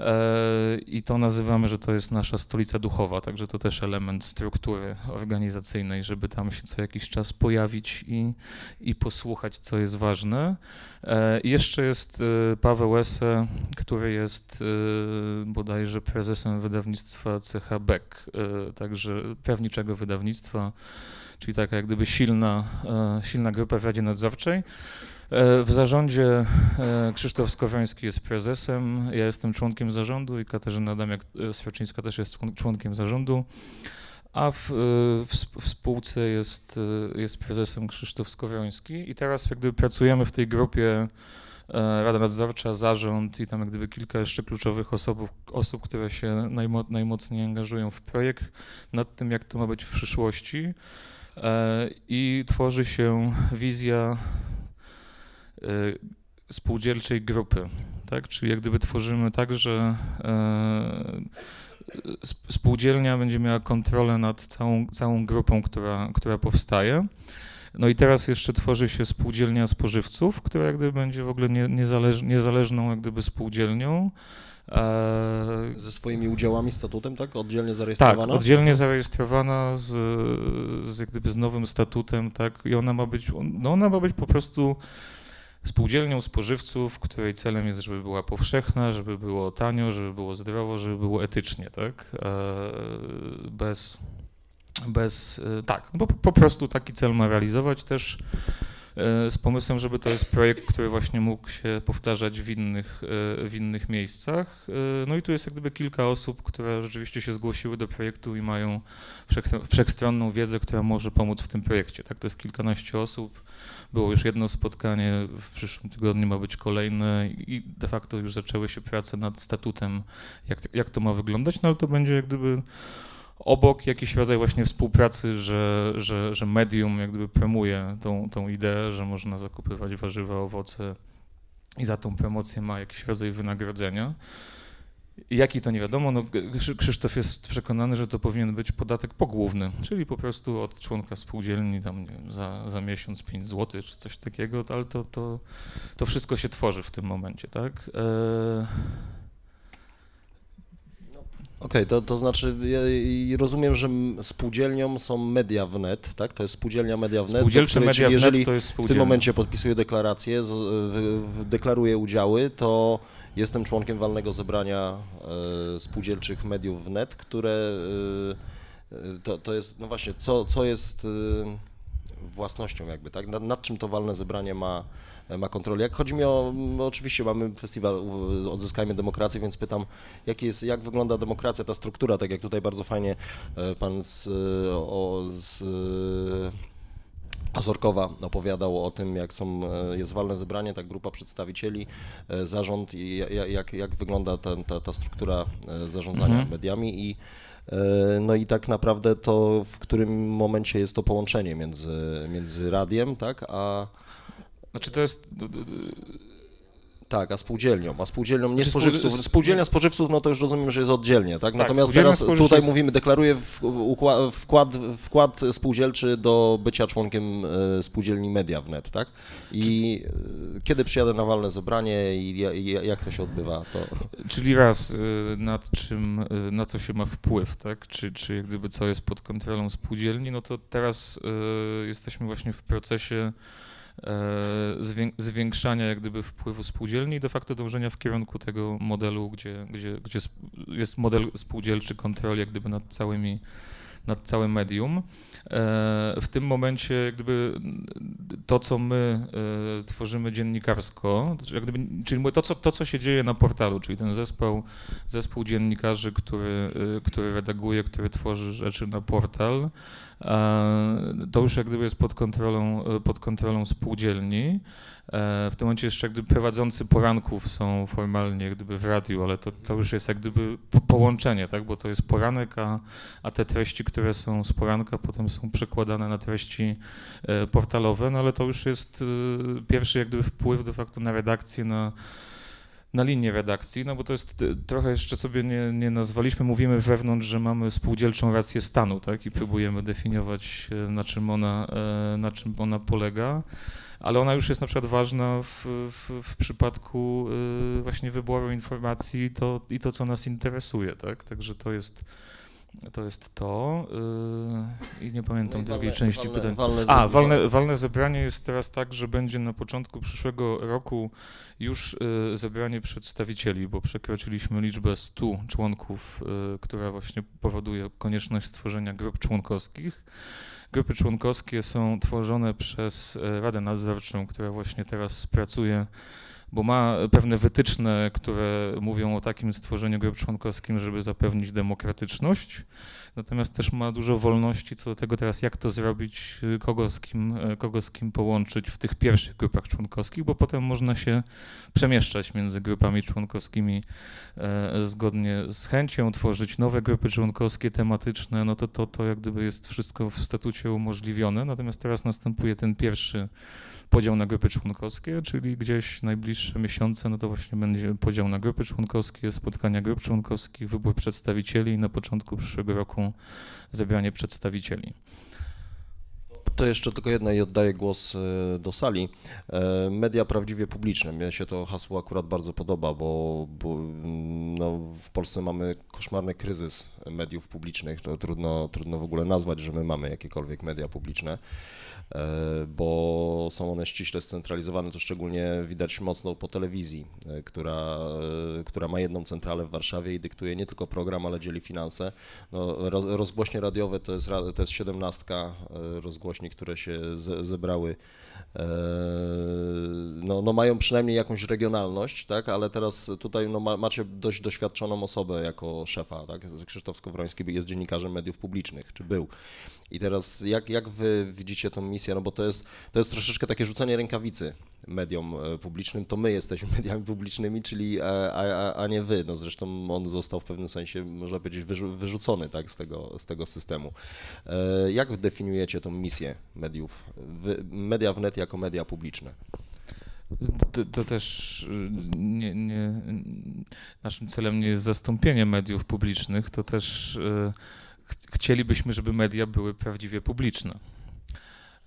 E, I to nazywamy, że to jest nasza stolica duchowa, także to też element struktury organizacyjnej, żeby tam się co jakiś czas pojawić i, i posłuchać, co jest ważne. E, I jeszcze jest e, Paweł Ese, który jest bodajże prezesem wydawnictwa CH Beck, także prawniczego wydawnictwa, czyli taka jak gdyby silna, silna grupa w Radzie Nadzorczej. E, w zarządzie e, Krzysztof Skowiański jest prezesem, ja jestem członkiem zarządu i Katarzyna Damiak-Swaczyńska e, też jest członkiem zarządu, a w, w, w, spółce jest, jest prezesem Krzysztof Skowiański i teraz jak gdyby pracujemy w tej grupie Rada Nadzorcza, zarząd i tam jak gdyby kilka jeszcze kluczowych osób, osób które się najmo, najmocniej angażują w projekt nad tym, jak to ma być w przyszłości. I tworzy się wizja spółdzielczej grupy, tak? Czyli jak gdyby tworzymy tak, że e, spółdzielnia będzie miała kontrolę nad całą, całą grupą, która, która powstaje. No i teraz jeszcze tworzy się spółdzielnia spożywców, która jak gdyby będzie w ogóle nie, niezależ, niezależną jak gdyby spółdzielnią. E, Ze swoimi udziałami, statutem, tak? Oddzielnie zarejestrowana? Tak, oddzielnie zarejestrowana z, z, jak gdyby z nowym statutem, tak? I ona ma być, no ona ma być po prostu spółdzielnią spożywców, której celem jest, żeby była powszechna, żeby było tanio, żeby było zdrowo, żeby było etycznie, tak? E, bez, bez e, tak, no po, po prostu taki cel ma realizować też e, z pomysłem, żeby to jest projekt, który właśnie mógł się powtarzać w innych, w innych miejscach. No i tu jest jak gdyby kilka osób, które rzeczywiście się zgłosiły do projektu i mają wszechstronną wiedzę, która może pomóc w tym projekcie. Tak, to jest kilkanaście osób było już jedno spotkanie, w przyszłym tygodniu ma być kolejne i de facto już zaczęły się prace nad statutem, jak, jak to ma wyglądać, no ale to będzie jak gdyby obok jakiś rodzaj właśnie współpracy, że, że, że medium jak gdyby promuje tą, tą ideę, że można zakupywać warzywa, owoce i za tą promocję ma jakiś rodzaj wynagrodzenia. Jaki to nie wiadomo, no, Krzysztof jest przekonany, że to powinien być podatek pogłówny, czyli po prostu od członka spółdzielni tam wiem, za, za miesiąc 5 zł czy coś takiego, ale to, to, to wszystko się tworzy w tym momencie, tak? E... Okej, okay, to, to znaczy ja rozumiem, że spółdzielnią są media wnet, tak? To jest spółdzielnia media wnet. Spółdzielcze media wnet jeżeli to jest w tym momencie podpisuje deklarację, deklaruje udziały, to Jestem członkiem walnego zebrania e, spółdzielczych mediów wnet, które to, to jest, no właśnie, co, co jest własnością jakby, tak? Nad, nad czym to walne zebranie ma, ma kontrolę. Jak chodzi mi o, oczywiście mamy festiwal Odzyskajmy Demokrację, więc pytam, jak, jest, jak wygląda demokracja, ta struktura, tak jak tutaj bardzo fajnie pan z, o, z Azorkowa opowiadał o tym, jak są, jest walne zebranie, tak grupa przedstawicieli, zarząd i jak, jak wygląda ta, ta, ta struktura zarządzania mhm. mediami i no i tak naprawdę to, w którym momencie jest to połączenie między, między radiem, tak, a... Znaczy to jest tak, a spółdzielnią, a spółdzielnią nie spożywców. Spółdzielnia spożywców, no to już rozumiem, że jest oddzielnie, tak? tak Natomiast teraz spożywców... tutaj mówimy, deklaruje wkład, wkład spółdzielczy do bycia członkiem e, spółdzielni Media wnet, tak? I e, kiedy przyjadę na walne zebranie i jak to się odbywa, to... Czyli raz, e, nad czym, na co się ma wpływ, tak? Czy, czy jak gdyby co jest pod kontrolą spółdzielni, no to teraz jesteśmy właśnie w procesie zwiększania jak gdyby wpływu spółdzielni i de facto dążenia w kierunku tego modelu, gdzie, gdzie, gdzie jest model spółdzielczy kontroli jak gdyby nad całymi nad całym medium. E, w tym momencie, jak gdyby to, co my e, tworzymy dziennikarsko, jak gdyby, czyli to co, to, co się dzieje na portalu, czyli ten zespół, zespół dziennikarzy, który, który redaguje, który tworzy rzeczy na portal, to już jak gdyby jest pod kontrolą, pod kontrolą spółdzielni. E, w tym momencie jeszcze jak gdyby prowadzący poranków są formalnie jak gdyby w radiu, ale to, to już jest jak gdyby połączenie, tak? bo to jest poranek, a, a te treści, które są z poranka potem są przekładane na treści e, portalowe, no ale to już jest e, pierwszy jak gdyby wpływ de facto na redakcję, na na linię redakcji, no bo to jest trochę jeszcze sobie nie, nie nazwaliśmy, mówimy wewnątrz, że mamy spółdzielczą rację stanu, tak, i próbujemy definiować, na czym ona, na czym ona polega ale ona już jest na przykład ważna w, w, w przypadku y, właśnie wyboru informacji to, i to, co nas interesuje, tak? Także to jest to jest to yy, i nie pamiętam no drugiej części walne, pytań. Walne A, walne, walne zebranie jest teraz tak, że będzie na początku przyszłego roku już yy, zebranie przedstawicieli, bo przekroczyliśmy liczbę 100 członków, yy, która właśnie powoduje konieczność stworzenia grup członkowskich. Grupy członkowskie są tworzone przez e, Radę Nadzorczą, która właśnie teraz pracuje, bo ma pewne wytyczne, które mówią o takim stworzeniu grup członkowskim, żeby zapewnić demokratyczność natomiast też ma dużo wolności co do tego teraz, jak to zrobić, kogo z kim, kogo z kim połączyć w tych pierwszych grupach członkowskich, bo potem można się przemieszczać między grupami członkowskimi e, zgodnie z chęcią, tworzyć nowe grupy członkowskie tematyczne, no to, to, to jak gdyby jest wszystko w statucie umożliwione, natomiast teraz następuje ten pierwszy podział na grupy członkowskie, czyli gdzieś najbliższe miesiące, no to właśnie będzie podział na grupy członkowskie, spotkania grup członkowskich, wybór przedstawicieli i na początku przyszłego roku zebranie przedstawicieli. To jeszcze tylko jedna i oddaję głos e, do sali. E, media prawdziwie publiczne. Mnie się to hasło akurat bardzo podoba, bo, bo mm, no, w Polsce mamy koszmarny kryzys mediów publicznych. To trudno, trudno w ogóle nazwać, że my mamy jakiekolwiek media publiczne. E, bo są one ściśle scentralizowane, to szczególnie widać mocno po telewizji, e, która, e, która ma jedną centralę w Warszawie i dyktuje nie tylko program, ale dzieli finanse. No, rozgłośnie radiowe to jest, to jest siedemnastka rozgłośni, które się zebrały no, no mają przynajmniej jakąś regionalność, tak, ale teraz tutaj no, macie dość doświadczoną osobę jako szefa, tak, Krzysztof Skowroński jest dziennikarzem mediów publicznych, czy był. I teraz jak, jak wy widzicie tą misję, no bo to jest, to jest troszeczkę takie rzucenie rękawicy mediom e, publicznym, to my jesteśmy mediami publicznymi, czyli e, a, a, a nie wy. No zresztą on został w pewnym sensie, można powiedzieć, wyrzucony tak, z, tego, z tego systemu. E, jak definiujecie tą misję mediów, media wnet jako media publiczne? To, to, też nie, nie, naszym celem nie jest zastąpienie mediów publicznych, to też chcielibyśmy, żeby media były prawdziwie publiczne.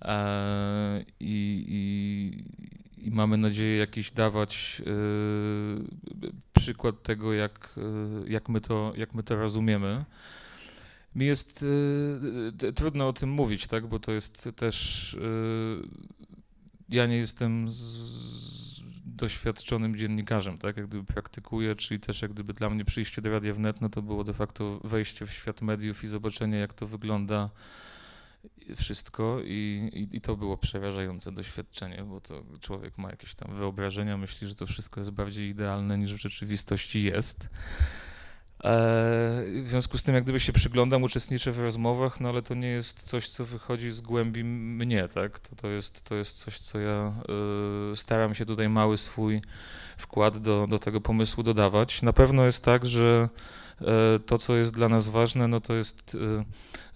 E, I, i, i mamy nadzieję jakiś dawać e, przykład tego, jak, e, jak, my to, jak my to rozumiemy. Mi jest trudno o tym mówić, tak, bo to jest też. Ja nie jestem doświadczonym dziennikarzem, tak, jak gdyby praktykuję, czyli też jak gdyby dla mnie przyjście do Radia Wnet, no to było de facto wejście w świat mediów i zobaczenie, jak to wygląda wszystko i, i, i, to było przerażające doświadczenie, bo to człowiek ma jakieś tam wyobrażenia, myśli, że to wszystko jest bardziej idealne niż w rzeczywistości jest. E, w związku z tym, jak gdyby się przyglądam, uczestniczę w rozmowach, no ale to nie jest coś, co wychodzi z głębi mnie, tak? To, to, jest, to jest coś, co ja y, staram się tutaj mały swój wkład do, do tego pomysłu dodawać. Na pewno jest tak, że y, to, co jest dla nas ważne, no to jest, y,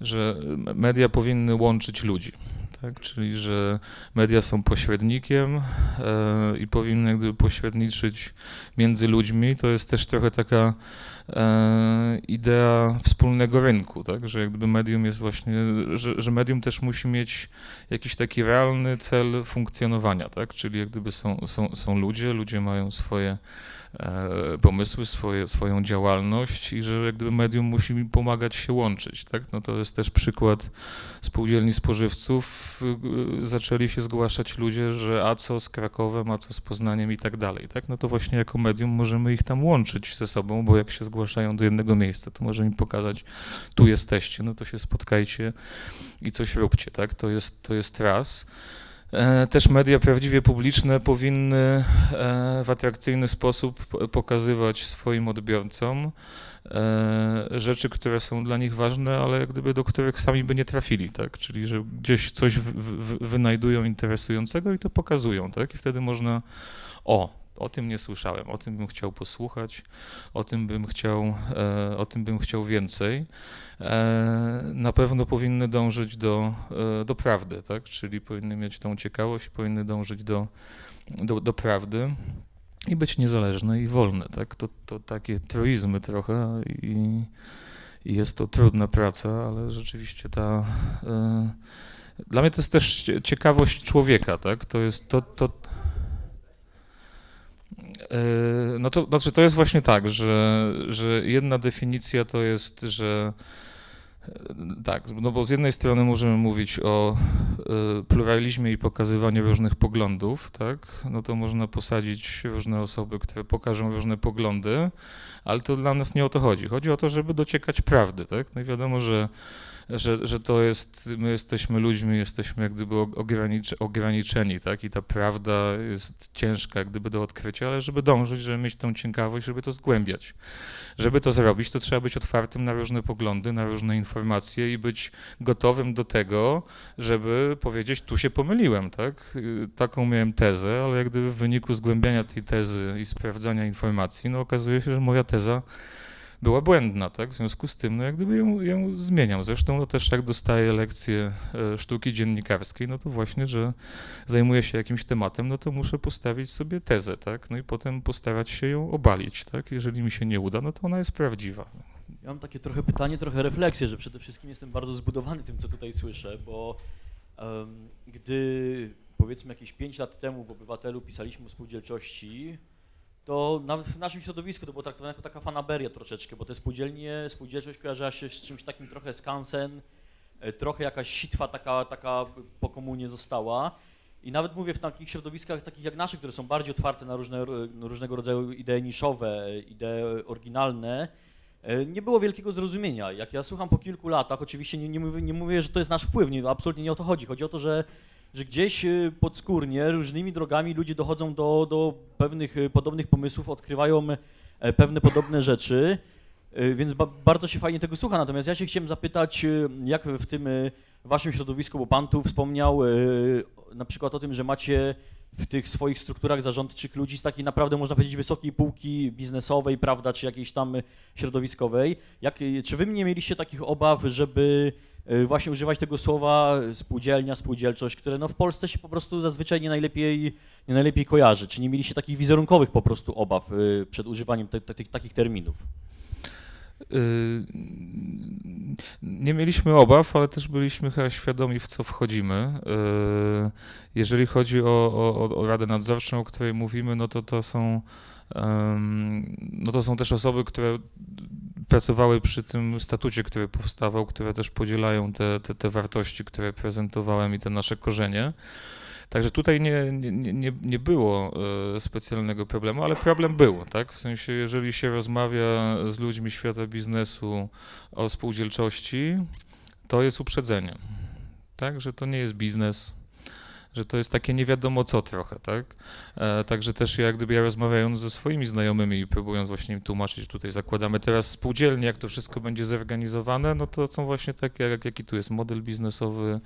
że media powinny łączyć ludzi. Tak? Czyli, że media są pośrednikiem i powinny gdyby pośredniczyć między ludźmi. To jest też trochę taka E, idea wspólnego rynku, tak? że jakby medium jest właśnie, że, że medium też musi mieć jakiś taki realny cel funkcjonowania, tak? czyli jak gdyby są, są, są ludzie, ludzie mają swoje E, pomysły, swoje, swoją działalność i że jak gdyby medium musi mi pomagać się łączyć. Tak? No to jest też przykład spółdzielni spożywców. Y, zaczęli się zgłaszać ludzie, że a co z Krakowem, a co z Poznaniem i tak dalej. Tak? No to właśnie jako medium możemy ich tam łączyć ze sobą, bo jak się zgłaszają do jednego miejsca, to może mi pokazać, tu jesteście, no to się spotkajcie i coś róbcie. Tak? To, jest, to jest raz. E, też media prawdziwie publiczne powinny e, w atrakcyjny sposób pokazywać swoim odbiorcom e, rzeczy, które są dla nich ważne, ale jak gdyby do których sami by nie trafili, tak? Czyli że gdzieś coś w, w, wynajdują interesującego i to pokazują, tak? I wtedy można, o, o tym nie słyszałem, o tym bym chciał posłuchać, o tym bym chciał, e, o tym bym chciał więcej. E, na pewno powinny dążyć do, e, do prawdy, tak? czyli powinny mieć tą ciekawość, powinny dążyć do, do, do prawdy i być niezależne i wolne. Tak? To, to takie truizmy trochę i, i jest to trudna praca, ale rzeczywiście ta... Dla mnie to jest też ciekawość człowieka, tak? To jest to, to, no to znaczy to jest właśnie tak, że, że jedna definicja to jest, że yy, tak, no bo z jednej strony możemy mówić o yy, pluralizmie i pokazywaniu różnych poglądów, tak? No to można posadzić różne osoby, które pokażą różne poglądy, ale to dla nas nie o to chodzi. Chodzi o to, żeby dociekać prawdy, tak? No i wiadomo, że że, że to jest, my jesteśmy ludźmi, jesteśmy jak gdyby ogranicz, ograniczeni, tak? I ta prawda jest ciężka jak gdyby do odkrycia, ale żeby dążyć, żeby mieć tą ciekawość, żeby to zgłębiać. Żeby to zrobić, to trzeba być otwartym na różne poglądy, na różne informacje i być gotowym do tego, żeby powiedzieć, tu się pomyliłem, tak? Taką miałem tezę, ale jak gdyby w wyniku zgłębiania tej tezy i sprawdzania informacji, no okazuje się, że moja teza była błędna, tak? W związku z tym, no jak gdyby ją, ją zmieniam. Zresztą no też jak dostaję lekcję e, sztuki dziennikarskiej, no to właśnie, że zajmuję się jakimś tematem, no to muszę postawić sobie tezę, tak? No i potem postarać się ją obalić, tak? Jeżeli mi się nie uda, no to ona jest prawdziwa. Ja mam takie trochę pytanie, trochę refleksję, że przede wszystkim jestem bardzo zbudowany tym, co tutaj słyszę, bo um, gdy powiedzmy jakieś 5 lat temu w Obywatelu pisaliśmy o spółdzielczości, to nawet w naszym środowisku to było traktowane jako taka fanaberia troszeczkę, bo te spółdzielnie, spółdzielczość kojarzyła się z czymś takim trochę skansen, e, trochę jakaś sitwa taka, taka po komunie została. I nawet mówię w takich środowiskach, takich jak nasze, które są bardziej otwarte na różne, różnego rodzaju idee niszowe, idee oryginalne, e, nie było wielkiego zrozumienia. Jak ja słucham po kilku latach, oczywiście nie, nie, mówię, nie mówię, że to jest nasz wpływ, nie, absolutnie nie o to chodzi. Chodzi o to, że że gdzieś y, podskórnie różnymi drogami ludzie dochodzą do, do pewnych y, podobnych pomysłów, odkrywają e, pewne podobne rzeczy, y, więc ba bardzo się fajnie tego słucha. Natomiast ja się chciałem zapytać, jak w tym waszym środowisku, bo pan tu wspomniał na przykład o tym, że macie w tych swoich strukturach zarządczych ludzi z takiej naprawdę, można powiedzieć, wysokiej półki biznesowej, prawda, czy jakiejś tam środowiskowej. Jak, czy wy nie mieliście takich obaw, żeby Y, właśnie używać tego słowa spółdzielnia, spółdzielczość, które no w Polsce się po prostu zazwyczaj nie najlepiej, nie najlepiej kojarzy. Czy nie mieliście takich wizerunkowych po prostu obaw y, przed używaniem te, te, takich terminów? Y, nie mieliśmy obaw, ale też byliśmy chyba świadomi, w co wchodzimy. Jeżeli chodzi o, o, o Radę Nadzorczą, o której mówimy, no to to są, no to są też osoby, które pracowały przy tym statucie, który powstawał, które też podzielają te, te, te wartości, które prezentowałem i te nasze korzenie. Także tutaj nie, nie, nie, nie było e, specjalnego problemu, ale problem był, tak? W sensie, jeżeli się rozmawia z ludźmi świata biznesu o spółdzielczości, to jest uprzedzenie, tak? Że to nie jest biznes, że to jest takie nie wiadomo co trochę, tak? E, także też jak gdyby ja rozmawiając ze swoimi znajomymi i próbując właśnie im tłumaczyć, tutaj zakładamy teraz spółdzielnie, jak to wszystko będzie zorganizowane, no to są właśnie takie, jak, jaki tu jest model biznesowy,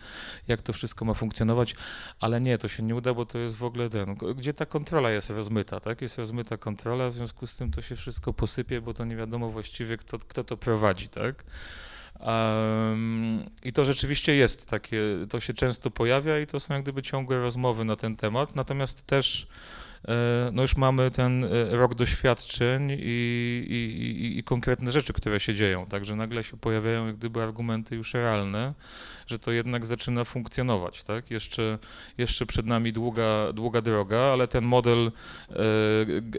jak to wszystko ma funkcjonować, ale nie, to się nie uda, bo to jest w ogóle ten, gdzie ta kontrola jest rozmyta, tak? Jest rozmyta kontrola, w związku z tym to się wszystko posypie, bo to nie wiadomo właściwie, kto, kto to prowadzi, tak? Um, I to rzeczywiście jest takie, to się często pojawia i to są jak gdyby ciągłe rozmowy na ten temat, natomiast też no już mamy ten e, rok doświadczeń i, i, i, i, konkretne rzeczy, które się dzieją, także nagle się pojawiają jak gdyby argumenty już realne, że to jednak zaczyna funkcjonować, tak? Jeszcze, jeszcze przed nami długa, długa droga, ale ten model e,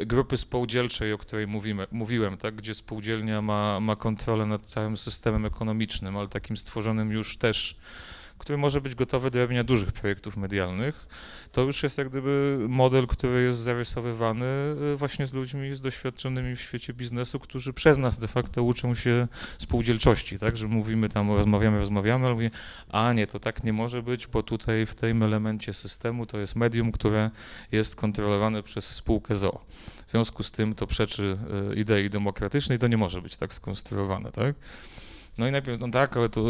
grupy spółdzielczej, o której mówimy, mówiłem, tak? Gdzie spółdzielnia ma, ma kontrolę nad całym systemem ekonomicznym, ale takim stworzonym już też który może być gotowy do robienia dużych projektów medialnych, to już jest jak gdyby model, który jest zarysowywany y, właśnie z ludźmi z doświadczonymi w świecie biznesu, którzy przez nas de facto uczą się spółdzielczości, tak, że mówimy tam, rozmawiamy, rozmawiamy, ale mówimy, a nie, to tak nie może być, bo tutaj w tym elemencie systemu to jest medium, które jest kontrolowane przez spółkę ZO. W związku z tym to przeczy y, idei demokratycznej, to nie może być tak skonstruowane, tak. No i najpierw, no tak, ale to,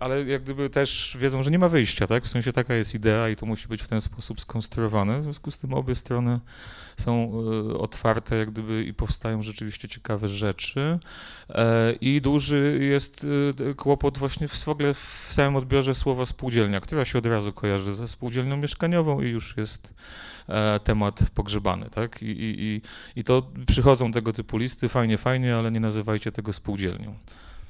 ale jak gdyby też wiedzą, że nie ma wyjścia, tak? W sensie taka jest idea i to musi być w ten sposób skonstruowane. W związku z tym obie strony są y, otwarte, jak gdyby i powstają rzeczywiście ciekawe rzeczy. E, I duży jest y, kłopot właśnie w, w ogóle w samym odbiorze słowa spółdzielnia, która się od razu kojarzy ze spółdzielnią mieszkaniową i już jest e, temat pogrzebany, tak? I, i, i, I to przychodzą tego typu listy, fajnie, fajnie, ale nie nazywajcie tego spółdzielnią.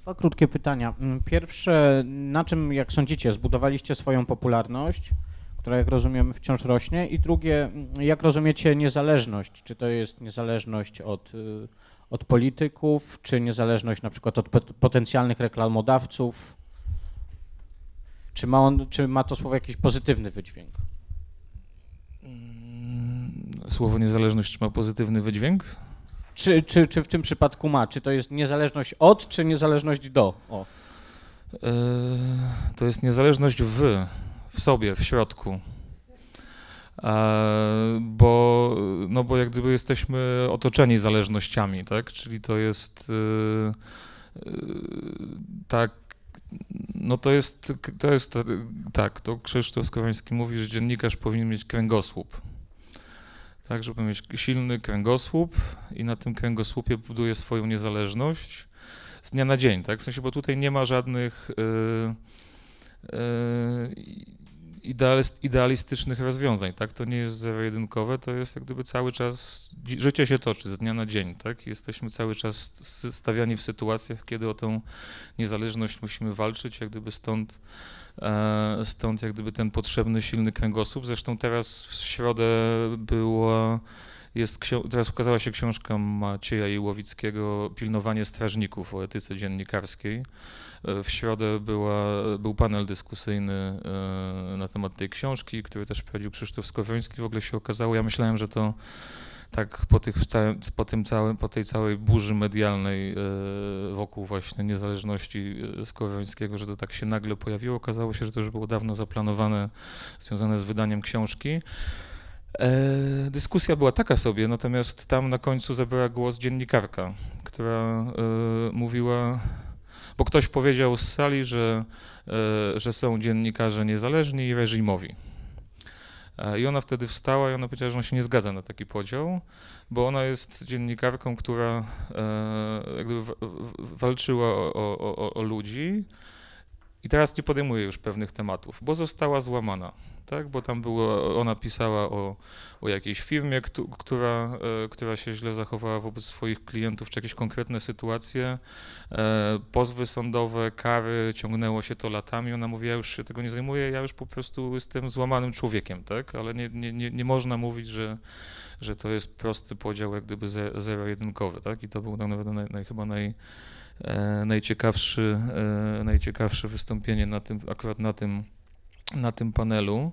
Dwa krótkie pytania. Mm, pierwsze, na czym, jak sądzicie, zbudowaliście swoją popularność, która, jak rozumiem, wciąż rośnie? I drugie, mm, jak rozumiecie niezależność? Czy to jest niezależność od, y, od polityków, czy niezależność na przykład od potencjalnych reklamodawców? Czy ma, on, czy ma to słowo jakiś pozytywny wydźwięk? Mm, słowo niezależność ma pozytywny wydźwięk? Czy, czy, czy w tym przypadku ma? Czy to jest niezależność od, czy niezależność do? O. Yy, to jest niezależność w, w sobie, w środku. E, bo, no bo jak gdyby jesteśmy otoczeni zależnościami, tak? Czyli to jest yy, tak, no to jest, to jest tak, to Krzysztof Skowański mówi, że dziennikarz powinien mieć kręgosłup tak, żeby mieć silny kręgosłup i na tym kręgosłupie buduje swoją niezależność z dnia na dzień, tak, w sensie, bo tutaj nie ma żadnych yy, yy, idealistycznych rozwiązań, tak, to nie jest zero-jedynkowe, to jest jak gdyby cały czas, życie się toczy z dnia na dzień, tak, jesteśmy cały czas stawiani w sytuacjach, kiedy o tę niezależność musimy walczyć, jak gdyby stąd stąd jak gdyby ten potrzebny, silny kręgosłup. Zresztą teraz w środę była, jest, teraz ukazała się książka Macieja Iłowickiego Pilnowanie strażników o etyce dziennikarskiej. E, w środę była, był panel dyskusyjny e, na temat tej książki, który też prowadził Krzysztof Skowroński. W ogóle się okazało, ja myślałem, że to tak po, tych, po, tym całym, po tej całej burzy medialnej e, wokół właśnie niezależności e, Skowrońskiego, że to tak się nagle pojawiło. Okazało się, że to już było dawno zaplanowane, związane z wydaniem książki. E, dyskusja była taka sobie, natomiast tam na końcu zabrała głos dziennikarka, która mówiła, bo ktoś powiedział z sali, że, że są dziennikarze niezależni i reżimowi. E, I ona wtedy wstała i ona powiedziała, że ona się nie zgadza na taki podział, bo ona jest dziennikarką, która e, walczyła o, o, o, o ludzi i teraz nie podejmuje już pewnych tematów, bo została złamana tak? bo tam było, ona pisała o, o jakiejś firmie, która, e, która się źle zachowała wobec swoich klientów, czy jakieś konkretne sytuacje, e, pozwy sądowe, kary, ciągnęło się to latami. Ona mówiła, ja już się tego nie zajmuję, ja już po prostu jestem złamanym człowiekiem, tak? ale nie, nie, nie, nie można mówić, że, że to jest prosty podział, jak gdyby zero-jedynkowy. Tak? I to był tak naprawdę naj, naj, chyba naj, najciekawszy, najciekawsze wystąpienie na tym, akurat na tym na tym panelu.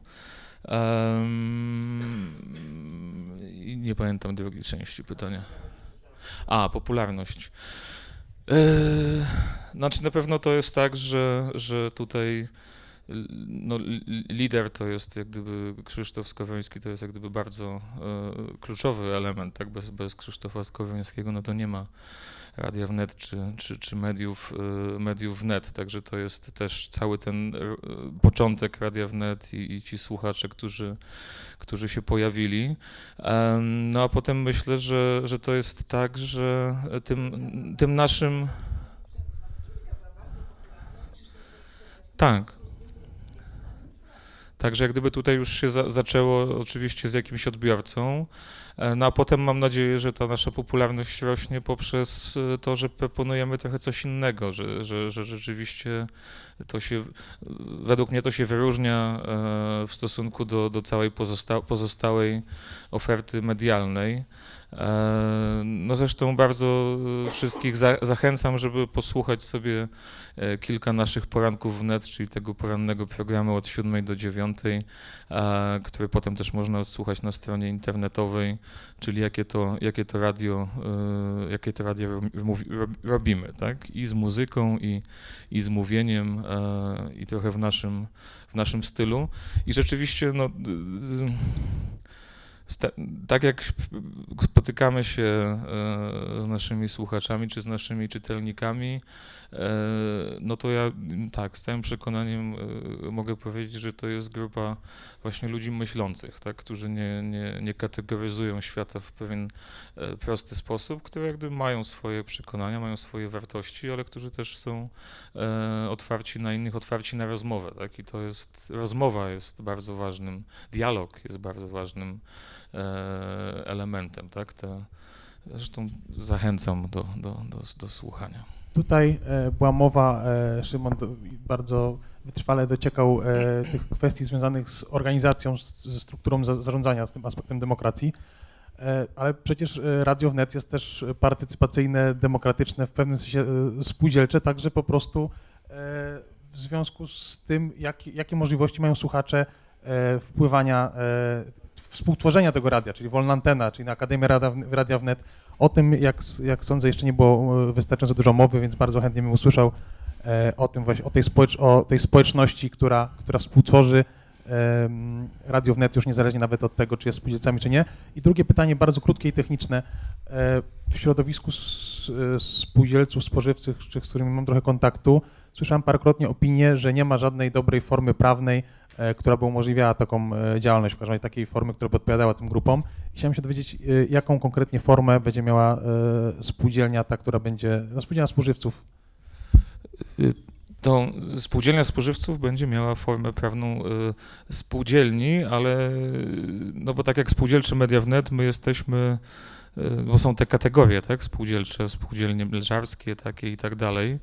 Nie pamiętam drugiej części pytania. A, popularność. Eee, znaczy na pewno to jest tak, że, że tutaj no, lider to jest jak gdyby Krzysztof Skowroński to jest jak gdyby bardzo e, kluczowy element, tak? Bez, bez Krzysztofa Skowrońskiego no to nie ma radia wnet czy, czy, czy mediów, e, mediów wnet, także to jest też cały ten e, początek radia wnet i, i ci słuchacze, którzy, którzy się pojawili. No a potem myślę, że, że to jest tak, że tym, tym naszym tak, Także jak gdyby tutaj już się za, zaczęło oczywiście z jakimś odbiorcą, no a potem mam nadzieję, że ta nasza popularność rośnie poprzez e, to, że proponujemy trochę coś innego, że, że, że rzeczywiście to się, według mnie to się wyróżnia e, w stosunku do, do całej pozosta pozostałej oferty medialnej. E, no zresztą bardzo wszystkich za, zachęcam, żeby posłuchać sobie e, kilka naszych poranków wnet, czyli tego porannego programu od 7 do 9, który potem też można odsłuchać na stronie internetowej, czyli jakie to, jakie to radio, jakie to radio robimy, tak? I z muzyką, i, i z mówieniem, i trochę w naszym, w naszym stylu. I rzeczywiście, no tak jak spotykamy się e, z naszymi słuchaczami czy z naszymi czytelnikami, e, no to ja tak, z całym przekonaniem e, mogę powiedzieć, że to jest grupa właśnie ludzi myślących, tak, którzy nie, nie, nie kategoryzują świata w pewien prosty sposób, które jakby mają swoje przekonania, mają swoje wartości, ale którzy też są otwarci na innych, otwarci na rozmowę, tak, i to jest, rozmowa jest bardzo ważnym, dialog jest bardzo ważnym E, elementem, tak? Te, zresztą zachęcam do, do, do, do słuchania. Tutaj e, była mowa, e, Szymon bardzo wytrwale dociekał tych kwestii związanych z organizacją, ze strukturą zarządzania, z tym aspektem demokracji, ale przecież Radio Wnet jest też partycypacyjne, demokratyczne, w pewnym sensie spółdzielcze, także po prostu w związku z tym, jak, jakie możliwości mają słuchacze wpływania współtworzenia tego radia, czyli Wolna Antena, czyli na Akademię Radia Wnet. O tym, jak, jak sądzę, jeszcze nie było e, wystarczająco dużo mowy, więc bardzo chętnie bym usłyszał e, o tym właśnie, o tej, społecz o tej społeczności, która, która współtworzy Radio Wnet, już niezależnie nawet od tego, czy jest spółdzielcami, czy nie. I drugie pytanie, bardzo krótkie i techniczne. E, w środowisku spółdzielców, spożywczych, czy z którymi mam trochę kontaktu, słyszałem parokrotnie opinię, że nie ma żadnej dobrej formy prawnej która by umożliwiała taką e, działalność, w każdym razie takiej formy, która by odpowiadała tym grupom. Chciałem się dowiedzieć, e, jaką konkretnie formę będzie miała spółdzielnia, ta, która będzie, no spółdzielnia spożywców. To spółdzielnia spożywców będzie miała formę prawną spółdzielni, ale no bo tak jak spółdzielczy Media Wnet, my jesteśmy, bo są te kategorie, tak, spółdzielcze, spółdzielnie mleczarskie takie i tak dalej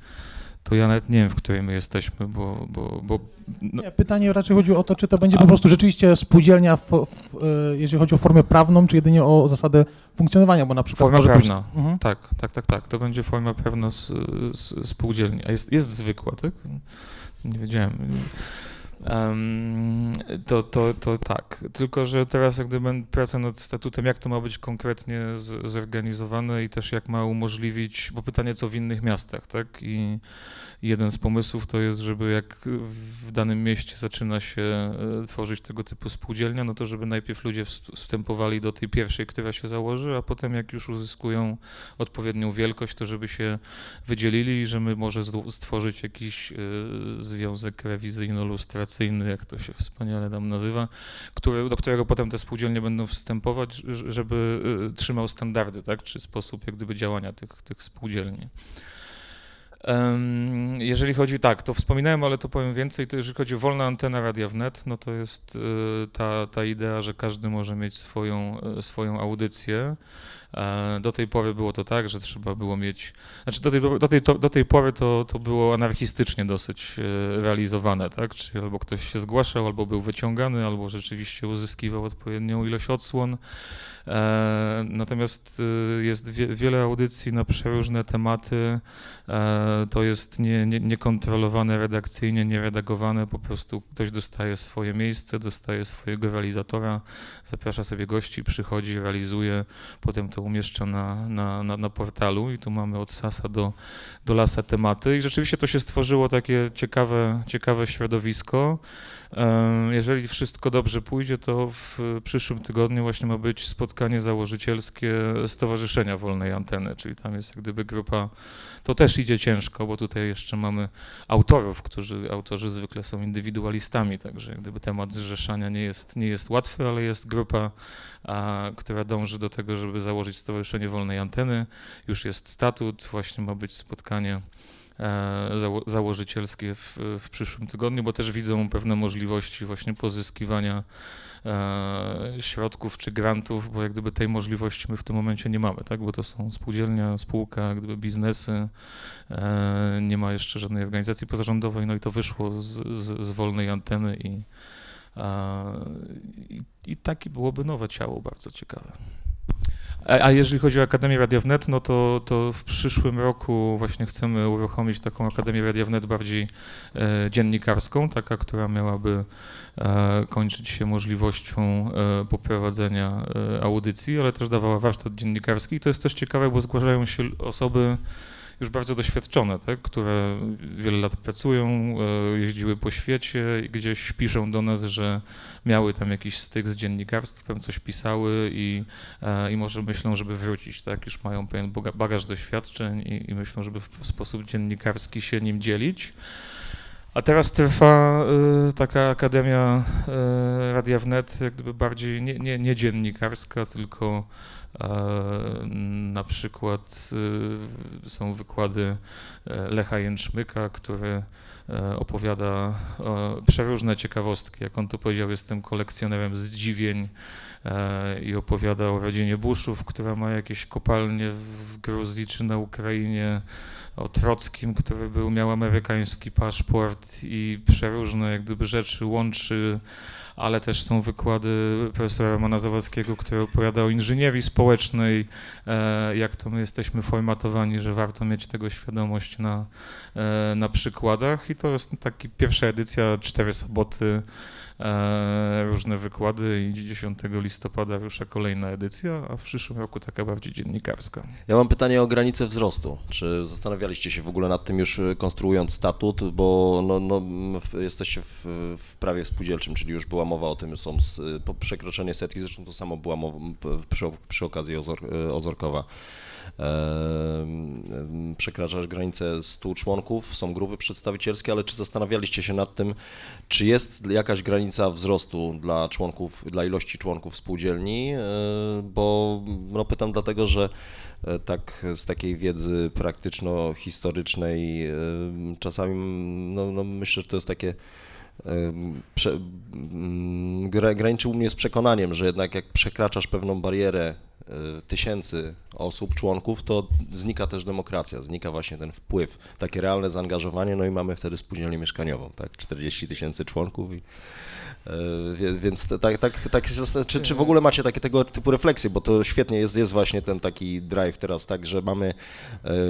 to ja nawet nie wiem, w której my jesteśmy, bo... bo, bo no. nie, pytanie raczej chodziło o to, czy to będzie A... po prostu rzeczywiście spółdzielnia, w, e, jeżeli chodzi o formę prawną, czy jedynie o zasadę funkcjonowania, bo na przykład... Forma prawna, być... mhm. tak, tak, tak, tak, to będzie forma prawna z, z spółdzielni. A jest, jest zwykła, tak? Nie wiedziałem. Um, to, to, to tak. Tylko, że teraz jak gdyby praca nad statutem, jak to ma być konkretnie z, zorganizowane i też jak ma umożliwić, bo pytanie co w innych miastach, tak? I jeden z pomysłów to jest, żeby jak w danym mieście zaczyna się e, tworzyć tego typu spółdzielnia, no to żeby najpierw ludzie wstępowali do tej pierwszej, która się założy, a potem jak już uzyskują odpowiednią wielkość, to żeby się wydzielili i że my może stworzyć jakiś e, związek rewizyjno-lustracyjny, jak to się wspaniale tam nazywa, który, do którego potem te spółdzielnie będą wstępować, żeby e, trzymał standardy, tak, czy sposób jak gdyby działania tych, tych spółdzielni. Jeżeli chodzi, tak, to wspominałem, ale to powiem więcej, to jeżeli chodzi o wolna antena Radia Wnet, no to jest y, ta, ta idea, że każdy może mieć swoją, y, swoją audycję. E, do tej pory było to tak, że trzeba było mieć, znaczy do tej, do tej, do tej pory to, to było anarchistycznie dosyć y, realizowane, tak, czyli albo ktoś się zgłaszał, albo był wyciągany, albo rzeczywiście uzyskiwał odpowiednią ilość odsłon. E, natomiast jest wiele audycji na przeróżne tematy, e, E, to jest nie, nie, niekontrolowane redakcyjnie, nieredagowane, po prostu ktoś dostaje swoje miejsce, dostaje swojego realizatora, zaprasza sobie gości, przychodzi, realizuje, potem to umieszcza na, na, na, na portalu i tu mamy od Sasa do, do Lasa tematy i rzeczywiście to się stworzyło takie ciekawe, ciekawe środowisko. Jeżeli wszystko dobrze pójdzie, to w przyszłym tygodniu właśnie ma być spotkanie założycielskie Stowarzyszenia Wolnej Anteny, czyli tam jest jak gdyby grupa, to też idzie ciężko, bo tutaj jeszcze mamy autorów, którzy, autorzy zwykle są indywidualistami, także jak gdyby temat zrzeszania nie jest, nie jest łatwy, ale jest grupa, a, która dąży do tego, żeby założyć Stowarzyszenie Wolnej Anteny, już jest statut, właśnie ma być spotkanie zało założycielskie w, w przyszłym tygodniu, bo też widzą pewne możliwości właśnie pozyskiwania e, środków czy grantów, bo jak gdyby tej możliwości my w tym momencie nie mamy, tak, bo to są spółdzielnia, spółka, jak gdyby biznesy, e, nie ma jeszcze żadnej organizacji pozarządowej, no i to wyszło z, z, z wolnej anteny i, i, i taki byłoby nowe ciało, bardzo ciekawe. A, jeżeli chodzi o Akademię Radia Wnet, no to, to w przyszłym roku właśnie chcemy uruchomić taką Akademię Radia Wnet bardziej e, dziennikarską, taka, która miałaby e, kończyć się możliwością e, poprowadzenia e, audycji, ale też dawała warsztat dziennikarski. I to jest też ciekawe, bo zgłaszają się osoby, już bardzo doświadczone, tak, które wiele lat pracują, e, jeździły po świecie i gdzieś piszą do nas, że miały tam jakiś styk z dziennikarstwem, coś pisały i, e, i może myślą, żeby wrócić, tak, już mają pewien bagaż doświadczeń i, i myślą, żeby w sposób dziennikarski się nim dzielić. A teraz trwa y, taka akademia y, Radia Wnet, jak gdyby bardziej nie, nie, nie dziennikarska, tylko na przykład y, są wykłady e, Lecha Jęczmyka, który e, opowiada przeróżne ciekawostki. Jak on to powiedział, jestem kolekcjonerem zdziwień e, i opowiada o rodzinie Bushów, która ma jakieś kopalnie w Gruzji czy na Ukrainie, o Trockim, który był, miał amerykański paszport i przeróżne jak gdyby rzeczy łączy ale też są wykłady profesora Romana Zawadzkiego, który opowiada o inżynierii społecznej, e, jak to my jesteśmy formatowani, że warto mieć tego świadomość na, e, na przykładach. I to jest taki pierwsza edycja, cztery soboty, różne wykłady i 10 listopada rusza kolejna edycja, a w przyszłym roku taka bardziej dziennikarska. Ja mam pytanie o granicę wzrostu. Czy zastanawialiście się w ogóle nad tym już e, konstruując statut, bo no, no, jesteście w, w prawie spółdzielczym, czyli już była mowa o tym, są po przekroczenie setki, zresztą to samo była mowa przy, przy okazji Ozor, e, Ozorkowa przekraczasz granicę 100 członków, są grupy przedstawicielskie, ale czy zastanawialiście się nad tym, czy jest jakaś granica wzrostu dla członków, dla ilości członków spółdzielni? E, bo no pytam dlatego, że e, tak z takiej wiedzy praktyczno-historycznej e, czasami no, no myślę, że to jest takie Prze, graniczy u mnie z przekonaniem, że jednak jak przekraczasz pewną barierę tysięcy osób, członków, to znika też demokracja, znika właśnie ten wpływ, takie realne zaangażowanie, no i mamy wtedy spółdzielnię mieszkaniową, tak, 40 tysięcy członków i y, więc tak, tak, tak czy, czy w ogóle macie takie tego typu refleksje, bo to świetnie jest, jest właśnie ten taki drive teraz, tak, że mamy,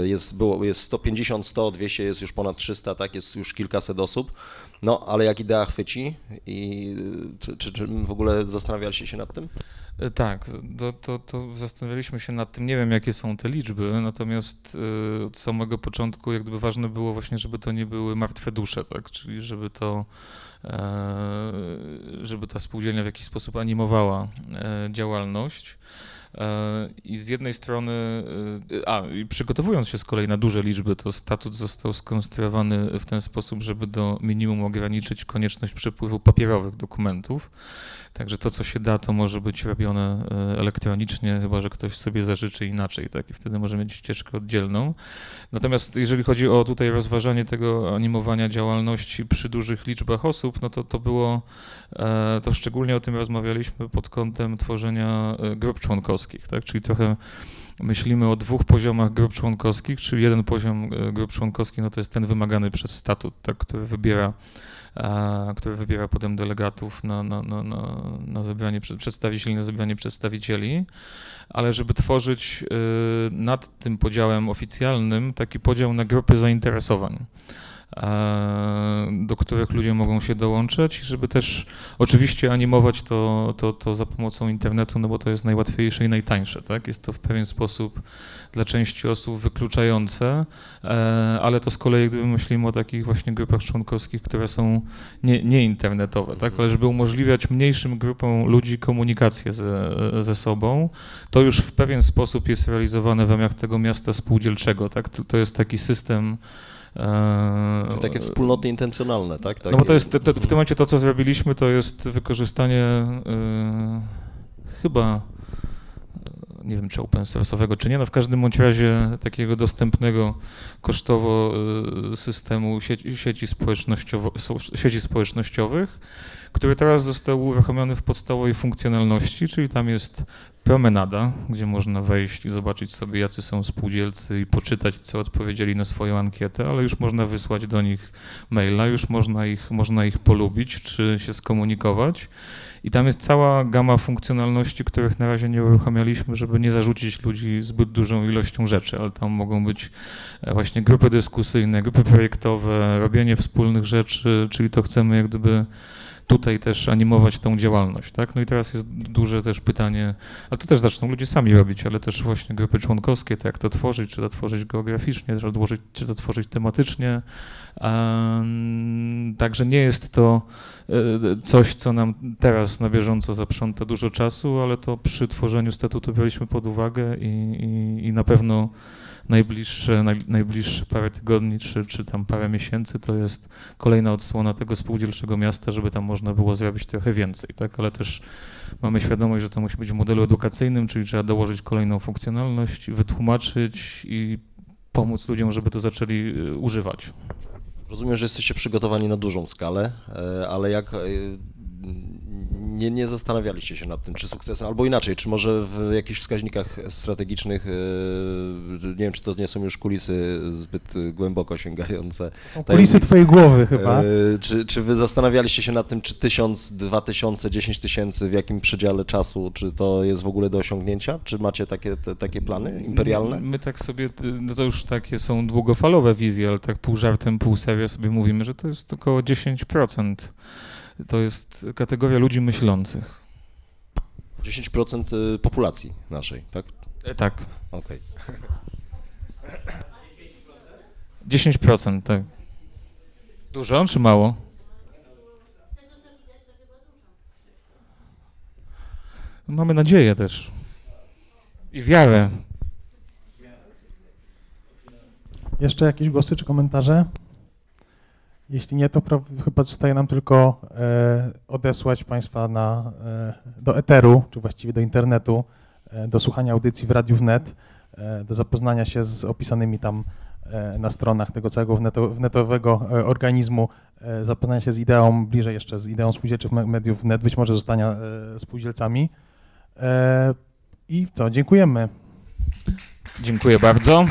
y, jest, było, jest 150, 100, 200, jest już ponad 300, tak, jest już kilkaset osób, no ale jak idea chwyci i czy, czy, czy w ogóle zastanawialiście się nad tym? E, tak, to, to, to, zastanawialiśmy się nad tym, nie wiem jakie są te liczby, natomiast e, od samego początku jak gdyby ważne było właśnie, żeby to nie były martwe dusze, tak, czyli żeby to, e, żeby ta spółdzielnia w jakiś sposób animowała działalność. I z jednej strony, a i przygotowując się z kolei na duże liczby, to statut został skonstruowany w ten sposób, żeby do minimum ograniczyć konieczność przepływu papierowych dokumentów. Także to, co się da, to może być robione e, elektronicznie, chyba że ktoś sobie zażyczy inaczej, tak? I wtedy może mieć ścieżkę oddzielną. Natomiast jeżeli chodzi o tutaj rozważanie tego animowania działalności przy dużych liczbach osób, no to to było, e, to szczególnie o tym rozmawialiśmy pod kątem tworzenia e, grup członkowskich tak? Czyli trochę myślimy o dwóch poziomach grup członkowskich, czyli jeden poziom grup członkowskich, no to jest ten wymagany przez statut, tak, który wybiera który wybiera potem delegatów na, na, na, na, na zebranie przedstawicieli, na zebranie przedstawicieli, ale żeby tworzyć y, nad tym podziałem oficjalnym taki podział na grupy zainteresowań do których ludzie mogą się dołączyć, żeby też oczywiście animować to, to, to za pomocą internetu, no bo to jest najłatwiejsze i najtańsze, tak? Jest to w pewien sposób dla części osób wykluczające, e, ale to z kolei, gdyby myślimy o takich właśnie grupach członkowskich, które są nie, nieinternetowe, tak? Mhm. Ale żeby umożliwiać mniejszym grupom ludzi komunikację ze, ze sobą, to już w pewien sposób jest realizowane w ramach tego miasta spółdzielczego, tak? To, to jest taki system Czyli takie wspólnoty intencjonalne, tak? Takie... No bo to jest, w tym momencie to, co zrobiliśmy, to jest wykorzystanie yy, chyba, nie wiem czy open source'owego, czy nie, no w każdym bądź razie takiego dostępnego kosztowo systemu sieci, sieci, społecznościowo, sieci społecznościowych, który teraz został uruchomiony w podstawowej funkcjonalności, czyli tam jest promenada, gdzie można wejść i zobaczyć sobie, jacy są spółdzielcy i poczytać, co odpowiedzieli na swoją ankietę, ale już można wysłać do nich maila, już można ich, można ich polubić czy się skomunikować. I tam jest cała gama funkcjonalności, których na razie nie uruchamialiśmy, żeby nie zarzucić ludzi zbyt dużą ilością rzeczy, ale tam mogą być e, właśnie grupy dyskusyjne, grupy projektowe, robienie wspólnych rzeczy, czyli to chcemy jak gdyby tutaj też animować tą działalność, tak? No i teraz jest duże też pytanie, ale to też zaczną ludzie sami robić, ale też właśnie grupy członkowskie, to jak to tworzyć, czy to tworzyć geograficznie, czy, odłożyć, czy to tworzyć tematycznie. Um, także nie jest to e, coś, co nam teraz na bieżąco zaprząta dużo czasu, ale to przy tworzeniu statutu braliśmy pod uwagę i, i, i na pewno najbliższe, naj, najbliższe parę tygodni, czy, czy tam parę miesięcy to jest kolejna odsłona tego spółdzielczego miasta, żeby tam można było zrobić trochę więcej, tak? Ale też mamy świadomość, że to musi być w modelu edukacyjnym, czyli trzeba dołożyć kolejną funkcjonalność, wytłumaczyć i pomóc ludziom, żeby to zaczęli y, używać. Rozumiem, że jesteście przygotowani na dużą skalę, e, ale jak e, nie, nie zastanawialiście się nad tym, czy sukcesem, albo inaczej, czy może w jakichś wskaźnikach strategicznych, e, nie wiem, czy to nie są już kulisy zbyt głęboko sięgające. Kulisy twojej głowy chyba. E, czy, czy wy zastanawialiście się nad tym, czy tysiąc, dwa tysiące, dziesięć tysięcy, w jakim przedziale czasu, czy to jest w ogóle do osiągnięcia? Czy macie takie, te, takie plany imperialne? My, my tak sobie, no to już takie są długofalowe wizje, ale tak pół żartem, pół serio sobie mówimy, że to jest około 10% to jest kategoria ludzi myślących. 10% y, populacji naszej, tak? E, tak. Okej. Okay. 10%, tak. Dużo czy mało? Mamy nadzieję też. I wiarę. Jeszcze jakieś głosy czy komentarze? Jeśli nie, to chyba zostaje nam tylko e, odesłać Państwa na, e, do eteru, czy właściwie do internetu, e, do słuchania audycji w Radiu Wnet, do zapoznania się z opisanymi tam na stronach tego całego wneto, wnetowego organizmu, zapoznania się z ideą, bliżej jeszcze z ideą spółdzielczych mediów wnet, być może zostania spółdzielcami. I co, dziękujemy. Dziękuję bardzo.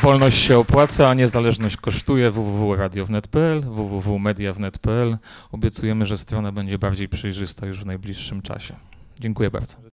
Wolność się opłaca, a niezależność kosztuje. www.radiownet.pl, www.mediawnet.pl. Obiecujemy, że strona będzie bardziej przejrzysta już w najbliższym czasie. Dziękuję bardzo.